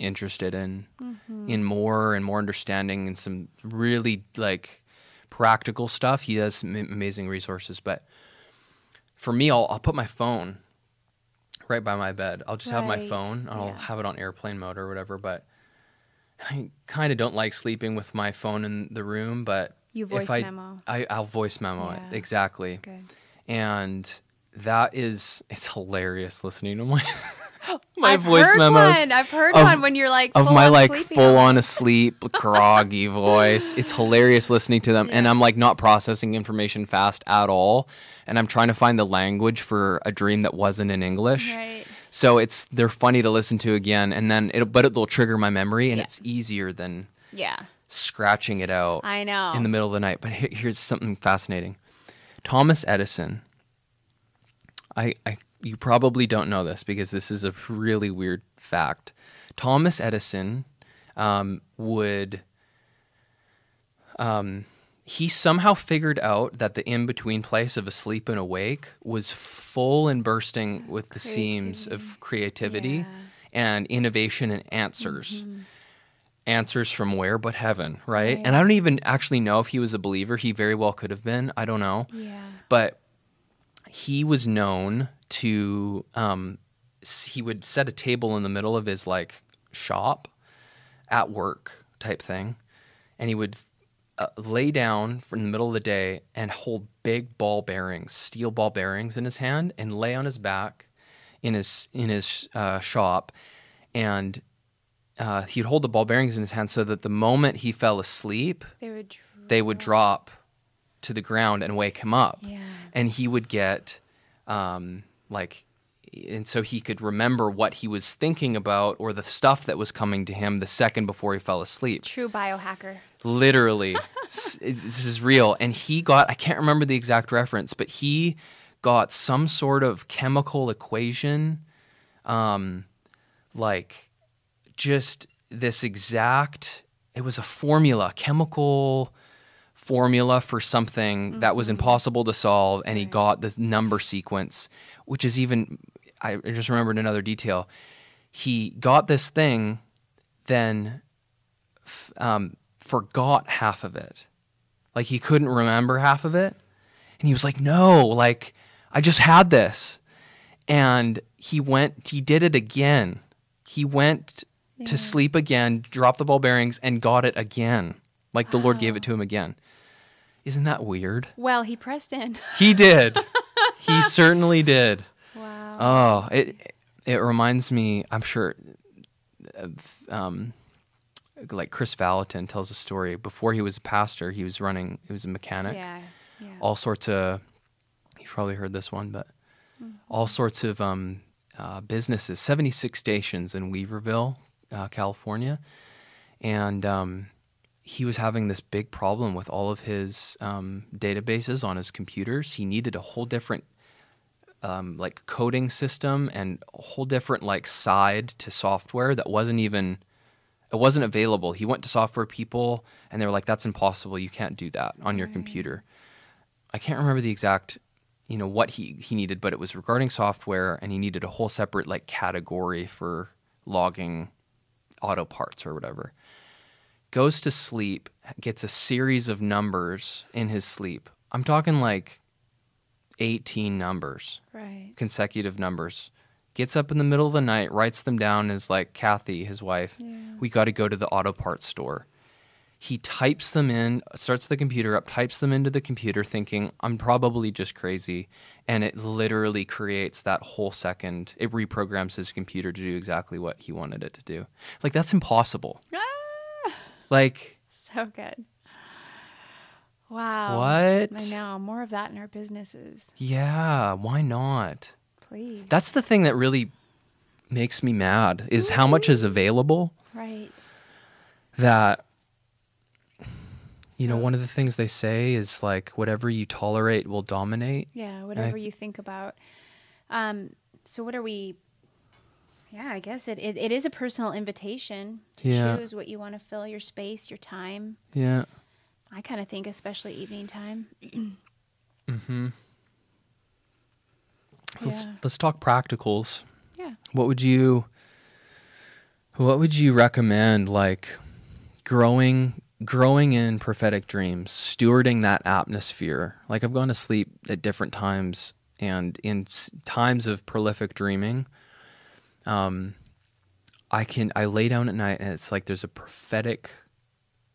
interested in mm-hmm. in more and more understanding and some really like practical stuff, he has some amazing resources. But for me, I'll, I'll put my phone right by my bed. I'll just have my phone. I'll yeah. have it on airplane mode or whatever. But I kind of don't like sleeping with my phone in the room. But You if voice I, memo. I, I'll voice memo Yeah, it exactly, and that is it's hilarious listening to my <laughs> my I've voice heard memos one. I've heard of- one when you're like of my like full on asleep <laughs> groggy voice. It's hilarious listening to them, and I'm like not processing information fast at all, and I'm trying to find the language for a dream that wasn't in English. Right. So it's they're funny to listen to again, and then it but it'll trigger my memory, and Yeah. it's easier than Yeah. scratching it out I know. in the middle of the night. But here's something fascinating. Thomas Edison. I, I you probably don't know this because this is a really weird fact. Thomas Edison um, would um, he somehow figured out that the in between place of asleep and awake was full and bursting with the seams of creativity Yeah. and innovation and answers answers from where but heaven, right? Right. And I don't even actually know if he was a believer. He very well could have been. I don't know. Yeah. But he was known to um he would set a table in the middle of his like shop at work type thing and he would uh, lay down in the middle of the day and hold big ball bearings, steel ball bearings in his hand and lay on his back in his in his uh, shop and uh, he'd hold the ball bearings in his hand so that the moment he fell asleep, They would. they would drop to the ground and wake him up. Yeah. And he would get, um, like, and so he could remember what he was thinking about or the stuff that was coming to him the second before he fell asleep. True biohacker. Literally, <laughs> it's- this is real. And he got, I can't remember the exact reference, but he got some sort of chemical equation, um, like just this exact, it was a formula, chemical formula for something that was impossible to solve. And he got this number sequence, which is even, I just remembered another detail. He got this thing, then f- um, forgot half of it. Like he couldn't remember half of it. And he was like, no, like I just had this. And he went, he did it again. He went to sleep again, dropped the ball bearings, and got it again. Like the Lord gave it to him again. Isn't that weird? Well, he pressed in. He did. <laughs> he <laughs> certainly did. Wow. Oh, it it reminds me. I'm sure. Of, um, like Kris Vallotton tells a story. Before he was a pastor, he was running. He was a mechanic. yeah. Yeah. All sorts of. You've probably heard this one, but all sorts of um, uh, businesses. Seventy six stations in Weaverville, uh, California, and um, he was having this big problem with all of his um, databases on his computers. He needed a whole different um, like coding system and a whole different like side to software that wasn't even it wasn't available. He went to software people and they were like, "That's impossible. You can't do that on your computer." I can't remember the exact, you know, what he he needed, but it was regarding software, and he needed a whole separate like category for logging auto parts or whatever. Goes to sleep, gets a series of numbers in his sleep. I'm talking like 18 numbers Right. consecutive numbers. Gets up in the middle of the night, writes them down, is like, Kathy, his wife, Yeah. we got to go to the auto parts store. he types them in, starts the computer up, types them into the computer, thinking, I'm probably just crazy. And it literally creates that whole second. It reprograms his computer to do exactly what he wanted it to do. Like, that's impossible. Ah, Like, so good. Wow. What? I know. More of that in our businesses, yeah, why not? please. That's the thing that really makes me mad is how much is available right. that you know one of the things they say is like whatever you tolerate will dominate Yeah, whatever you think about. Um, so what are we? Yeah, I guess it, it, it is a personal invitation to Yeah. choose what you want to fill your space, your time. yeah I kind of think, especially evening time. mm-hmm. Let's let's talk practicals. Yeah. what would you what would you recommend like growing growing in prophetic dreams stewarding that atmosphere? Like i've gone to sleep at different times and in times of prolific dreaming. Um i can i lay down at night and it's like there's a prophetic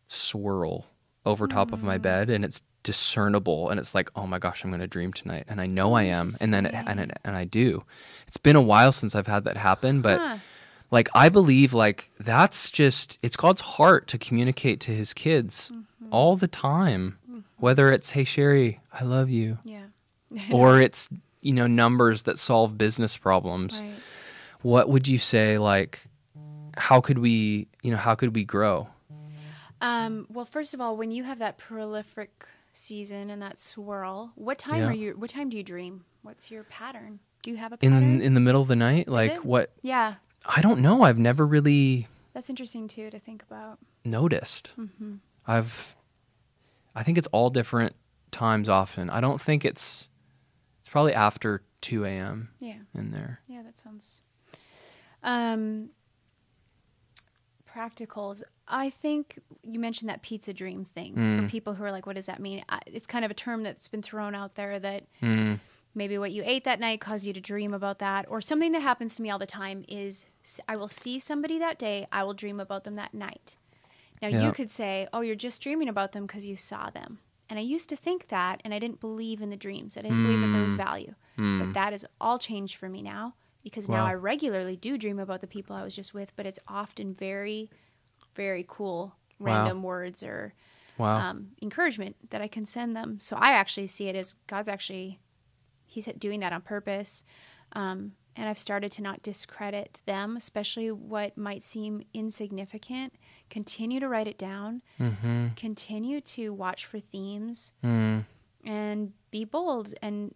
swirl over top of my bed and it's discernible and it's like oh my gosh i'm going to dream tonight. And i know i am. And then it, and it, and i do. It's been a while since i've had that happen but Huh. like i believe like that's just it's god's heart to communicate to his kids Mm-hmm. all the time. Whether it's hey sherri i love you. Yeah. or <laughs> it's you know numbers that solve business problems. Right. what would you say like how could we you know how could we grow Um, well, first of all, when you have that prolific season and that swirl, what time Yeah. are you? What time do you dream? What's your pattern? Do you have a pattern? in in the middle of the night like what yeah, i don't know i've never really that's interesting too to think about. noticed Mm-hmm. i've i think it's all different times often i don't think it's it's probably after 2 a.m Yeah. in there Yeah, that sounds. Um, practicals. I think you mentioned that pizza dream thing Mm. for people who are like, "What does that mean?" It's kind of a term that's been thrown out there that mm, maybe what you ate that night caused you to dream about that, or something that happens to me all the time is I will see somebody that day, I will dream about them that night. Now Yeah. you could say, "Oh, you're just dreaming about them because you saw them." And I used to think that, and I didn't believe in the dreams. I didn't believe that there was value. But that has all changed for me now because now I regularly do dream about the people I was just with, but it's often very, very cool Wow. random words or wow um, encouragement that I can send them. So I actually see it as God's actually He's doing that on purpose. Um, and I've started to not discredit them, especially what might seem insignificant. Continue to write it down. mm-hmm. Continue to watch for themes mm, and be bold. And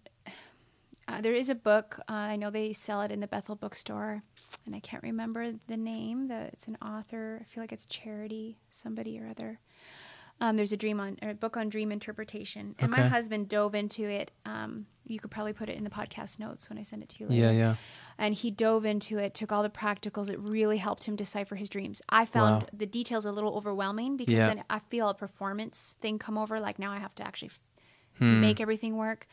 uh, there is a book. Uh, I know they sell it in the Bethel bookstore, and I can't remember the name. The, it's an author. I feel like it's Charity, somebody or other. Um, there's a dream on or a book on dream interpretation, and my husband dove into it. Um, you could probably put it in the podcast notes when I send it to you later yeah yeah and he dove into it, took all the practicals. It really helped him decipher his dreams. I found Wow. the details a little overwhelming because Yeah. then I feel a performance thing come over. Like now I have to actually Hmm. make everything work.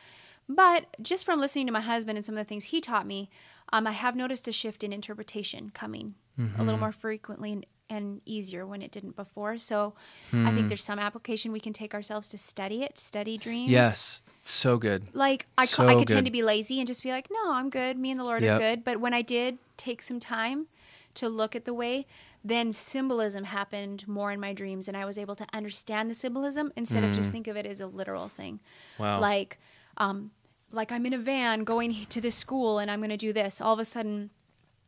But just from listening to my husband and some of the things he taught me, um, I have noticed a shift in interpretation coming a Mm-hmm. little more frequently and, and easier when it didn't before. So I Hmm. think there's some application we can take ourselves to study it, study dreams. yes so good Like I, So I could good. tend to be lazy and just be like, no, I'm good. Me and the Lord Yep. are good. But when I did take some time to look at the way, then symbolism happened more in my dreams, and I was able to understand the symbolism instead of just think of it as a literal thing. Mm. Wow. Like, um, like I'm in a van going to this school, and I'm going to do this. All of a sudden,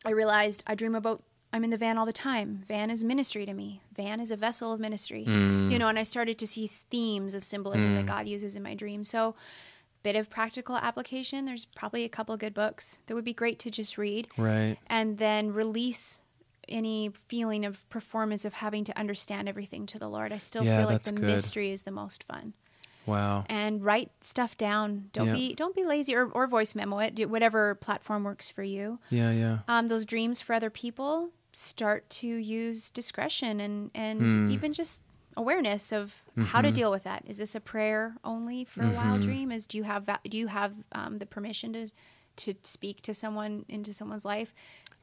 I realized I dream about I'm in the van all the time. Van is ministry to me. Van is a vessel of ministry. Mm. You know, and I started to see themes of symbolism that God uses in my dreams. So, bit of practical application. There's probably a couple good books that would be great to just read right and then release any feeling of performance of having to understand everything to the Lord. I still Yeah, feel like the good. mystery is the most fun wow and write stuff down. Don't Yeah. be don't be lazy or, or voice memo it. Do whatever platform works for you. yeah yeah Um, those dreams for other people start to use discretion and and Hmm. even just awareness of how Mm-hmm. to deal with that. Is this a prayer only for a wild dream? Is do you have va- do you have um, the permission to to speak to someone into someone's life?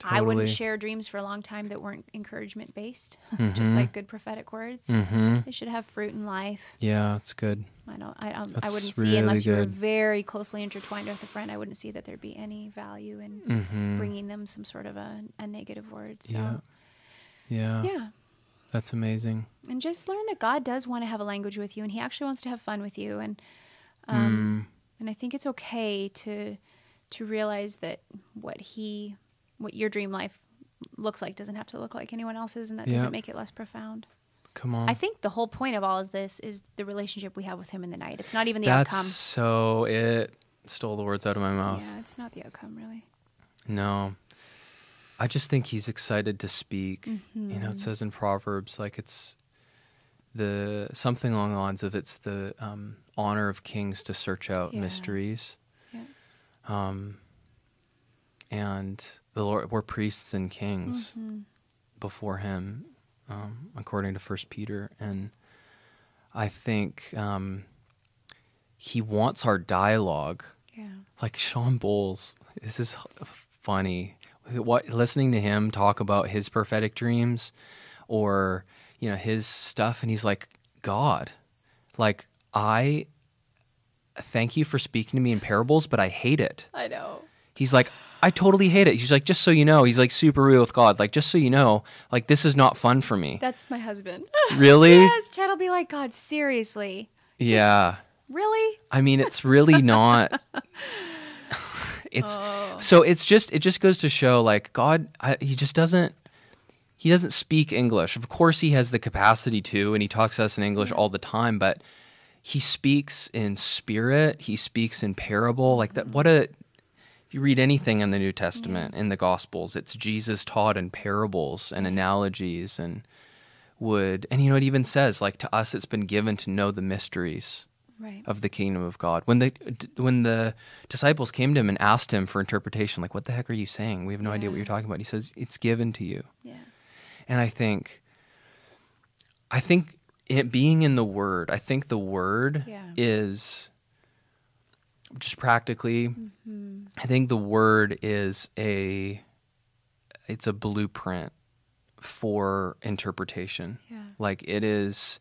I wouldn't share dreams for a long time that weren't encouragement based, <laughs> Mm-hmm. just like good prophetic words. hmm They should have fruit in life. Yeah, it's good. I don't. I don't. I wouldn't see really unless you were very closely intertwined with a friend. I wouldn't see that there'd be any value in hmm bringing them some sort of a, a negative word. So Yeah. Yeah. yeah, That's amazing. and just learn that God does want to have a language with you, and He actually wants to have fun with you, and Mm. um, and I think it's okay to to realize that what He, what your dream life looks like, doesn't have to look like anyone else's, and that Yeah. doesn't make it less profound. Come on. I think the whole point of all of this is the relationship we have with Him in the night. It's not even the That's outcome. so it stole the words out of my mouth. Yeah, it's not the outcome really. No. I just think he's excited to speak. You Mm-hmm. know, it says in Proverbs like it's the something along the lines of it's the um, honor of kings to search out Yeah. mysteries. Yeah. Um, and the Lord, we're priests and kings Mm-hmm. before Him, um, according to First Peter, and I think um, He wants our dialogue. Yeah. Like Shawn Bolz, this is funny. What listening to him talk about his prophetic dreams, or you know his stuff, and he's like, God, like I thank you for speaking to me in parables, but I hate it. I know. He's like, I totally hate it. He's like, just so you know, he's like super real with God. Like, just so you know, like this is not fun for me. That's my husband. <laughs> really? yes, Chad will be like, God, seriously, Yeah. really? I mean, it's really <laughs> not. <laughs> it's Oh. so it's just it just goes to show like God, I, he just doesn't he doesn't speak English. Of course, he has the capacity to, and he talks to us in English mm-hmm. all the time. But he speaks in spirit. He speaks in parable. Like that. What a you read anything in the New Testament in the Gospels, it's Jesus taught in parables and analogies and would and you know it even says like to us it's been given to know the mysteries Right. of the kingdom of God. When the when the disciples came to him and asked him for interpretation, like, "What the heck are you saying? We have no idea what you're talking about." He says, "It's given to you." Yeah. And I think, I think it being in the Word, I think the Word Yeah. is just practically. Mm-hmm. I think the Word is a, it's a blueprint for interpretation. Yeah. Like it is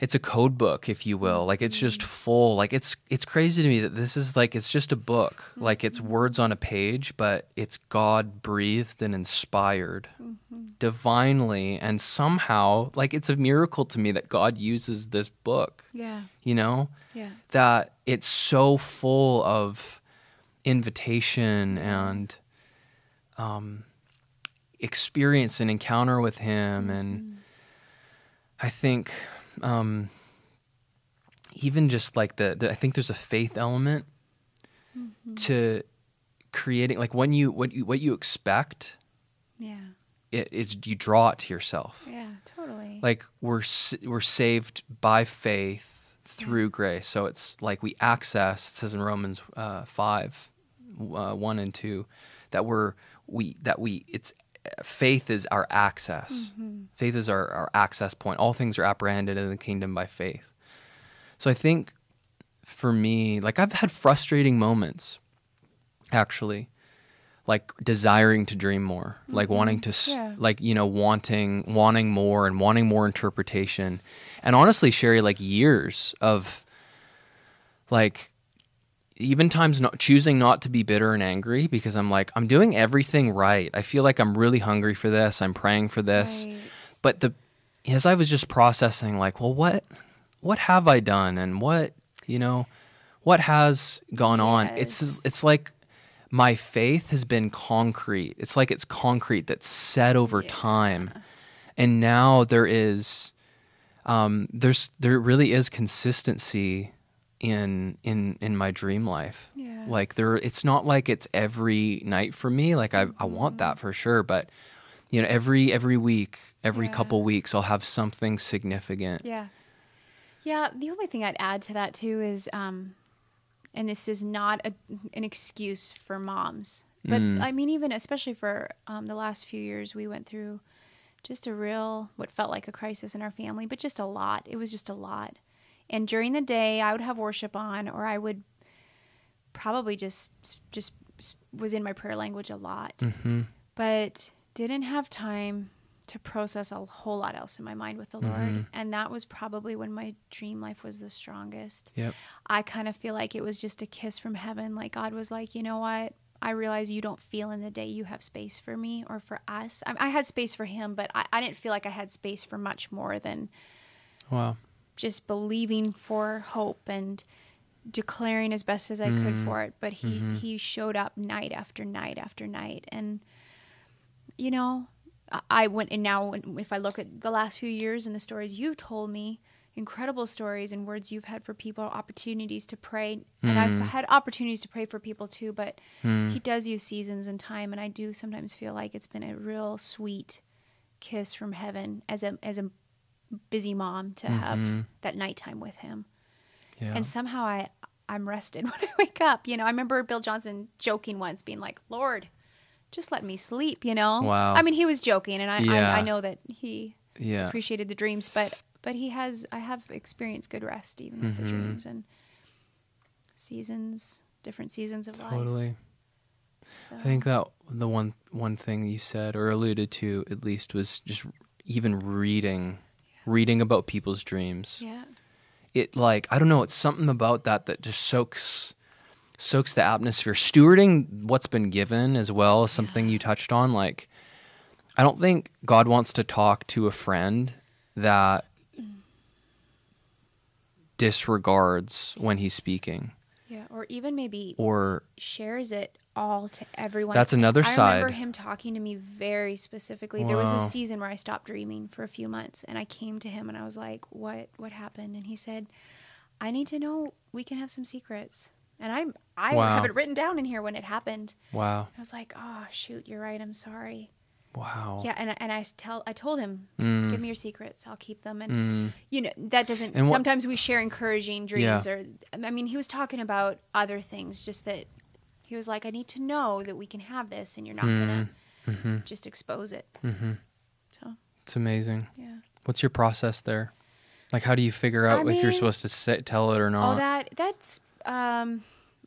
it's a code book if you will. Like it's just mm-hmm. full. Like it's it's crazy to me that this is like it's just a book. Like it's mm-hmm. words on a page but it's god breathed and inspired mm-hmm. divinely. And somehow like it's a miracle to me that god uses this book Yeah. you know? Yeah. that it's so full of invitation and um, experience and encounter with him. And i think um, even just like the, the i think there's a faith element to creating like when you what you what you expect Yeah. it is you draw it to yourself Yeah. Totally. like we're we're saved by faith through grace. So it's like we access. It says in Romans uh, five, uh, one and two, that we're we that we it's faith is our access. Mm-hmm. Faith is our our access point. All things are apprehended in the kingdom by faith. So I think for me, like I've had frustrating moments, actually, like desiring to dream more, like mm-hmm. wanting to, Yeah. like you know, wanting wanting more and wanting more interpretation, and honestly, Sherri, like years of, like, even times not choosing not to be bitter and angry because I'm like I'm doing everything right. I feel like I'm really hungry for this. I'm praying for this, Right. but the as I was just processing, like, well, what what have I done, and what you know, what has gone on? It's it's like my faith has been concrete. It's like it's concrete that's set over time, and now there is, um, there's there really is consistency in in in my dream life. Yeah. Like there, it's not like it's every night for me. Like I I want that for sure, but you know every every week, every Yeah. couple weeks, I'll have something significant. Yeah. Yeah. The only thing I'd add to that too is, um, and this is not a, an excuse for moms, but Mm. I mean, even especially for um, the last few years, we went through just a real, what felt like a crisis in our family, but just a lot. It was just a lot. And during the day, I would have worship on, or I would probably just just was in my prayer language a lot, Mm-hmm. but didn't have time to process a whole lot else in my mind with the Mm-hmm. Lord. And that was probably when my dream life was the strongest. Yep. I kind of feel like it was just a kiss from heaven. Like God was like, you know what? I realize you don't feel in the day you have space for me or for us. I, I had space for him, but I, I didn't feel like I had space for much more than Wow. Just believing for hope and declaring as best as I could mm-hmm. for it. But he mm-hmm. he showed up night after night after night, and you know, I- went and now if I look at the last few years and the stories you've told me, incredible stories and words you've had for people, opportunities to pray, and I've mm. had opportunities to pray for people too. But mm. he does use seasons and time, and I do sometimes feel like it's been a real sweet kiss from heaven as a as a busy mom to have that nighttime with him Yeah. and somehow I I'm rested <laughs> when I wake up. You know, I remember Bill Johnson joking once, being like, "Lord, just let me sleep." You know. Wow. I mean, he was joking, and I Yeah. I, I know that he yeah. appreciated the dreams, but but he has I have experienced good rest even with Mm-hmm. the dreams and seasons, different seasons of life. Totally. So, I think that the one one thing you said or alluded to at least was just even reading reading about people's dreams. yeah, It like I don't know, it's something about that that just soaks soaks the atmosphere. Stewarding what's been given as well is something you touched on like I don't think God wants to talk to a friend that disregards when he's speaking yeah, or even maybe or shares it all to everyone. That's another I side. remember him talking to me very specifically. There was a season where I stopped dreaming for a few months, and I came to him and I was like, "What? What happened?" And he said, "I need to know. We can have some secrets." And I, I Wow. have it written down in here when it happened. wow. I was like, "Oh shoot, you're right. I'm sorry." Wow. Yeah, and I- and I tell I told him, Mm. "Give me your secrets. I'll keep them." And Mm. you know that doesn't. And sometimes we share encouraging dreams, Yeah. or I mean, he was talking about other things. Just that he was like, "I need to know that we can have this, and you're not gonna Mm-hmm. just expose it." Mm-hmm. So It's amazing. yeah. What's your process there? Like, how do you figure I out if you're supposed to say, tell it or not? Oh, that that's um,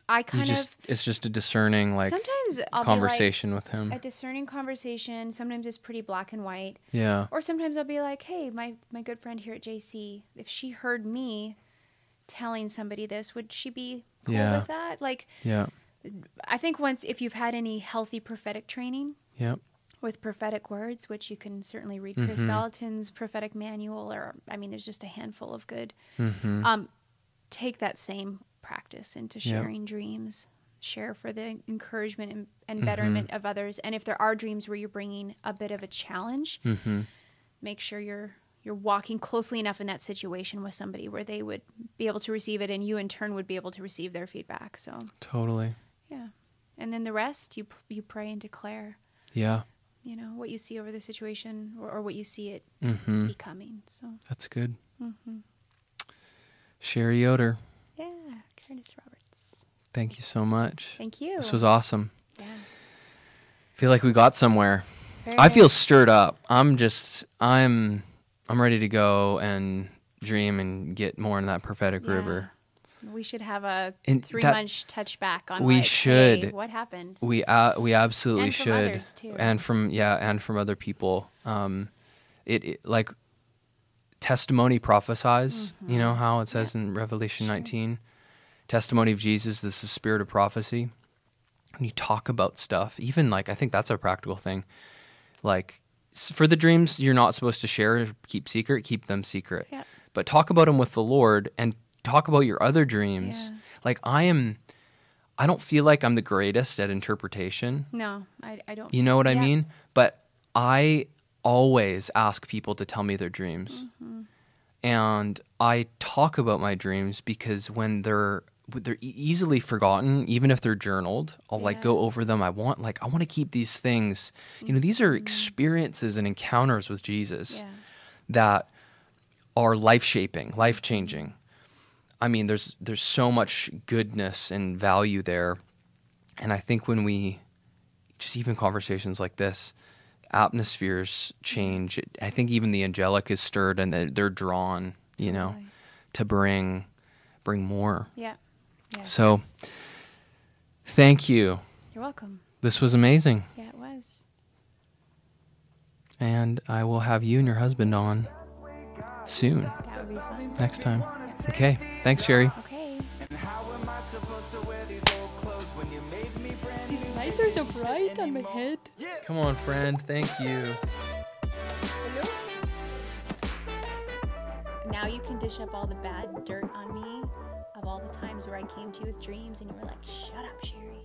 I kind just of it's just a discerning like sometimes I'll conversation with him. a discerning conversation. Sometimes it's pretty black and white. yeah. Or sometimes I'll be like, "Hey, my my good friend here at JC, if she heard me telling somebody this, would she be cool Yeah. with that?" Like, Yeah. I think once if you've had any healthy prophetic training Yep. with prophetic words, which you can certainly read Kris Mhm. Vallotton's prophetic manual, or I mean, there's just a handful of good. Mm-hmm. Um, take that same practice into Yep. sharing dreams. Share for the encouragement and, and Mm-hmm. betterment of others. And if there are dreams where you're bringing a bit of a challenge, mm-hmm. make sure you're you're walking closely enough in that situation with somebody where they would be able to receive it and you in turn would be able to receive their feedback so Totally. Yeah and then the rest you you pray and declare Yeah. you know what you see over the situation or, or what you see it Mm-hmm. becoming so That's good. hmm Sherri Yoder, yeah curtis roberts thank you so much. thank you This was awesome. yeah feel like we got somewhere. I feel stirred up. I'm just I'm I'm ready to go and dream and get more in that prophetic Yeah. river. We should have a And three that- month touch back on We like, should. hey, what happened We uh, we absolutely And should, and from yeah, and from other people. Um, it, it like testimony prophesies. You know how it says in Revelation Sure. 19, testimony of Jesus. This is spirit of prophecy. When you talk about stuff, even like I think that's a practical thing. Like for the dreams, you're not supposed to share, keep secret, keep them secret. Yeah. But talk about them with the Lord and talk about your other dreams. Yeah. Like I am. I don't feel like I'm the greatest at interpretation. no i, I don't You know what I mean? But I always ask people to tell me their dreams. Mm-hmm. And I talk about my dreams because when they're they're easily forgotten, even if they're journaled, I'll like go over them. I want like I want to keep these things. You know, these are experiences and encounters with Jesus Mm-hmm. yeah that are life shaping, life changing. I mean, there's there's so much goodness and value there, and I think when we just even conversations like this, atmospheres change. I think even the angelic is stirred and they're, drawn, you know, to bring bring more. yeah yeah So, thank you You're welcome. This was amazing. Yeah, it was. And I will have you and your husband on soon, That would be fun. next time. Okay. Thanks, Sherri. Okay. These lights are so bright on my head. Come on, friend. Thank you. Now you can dish up all the bad dirt on me of all the times where I came to you with dreams and you were like, shut up, Sherri.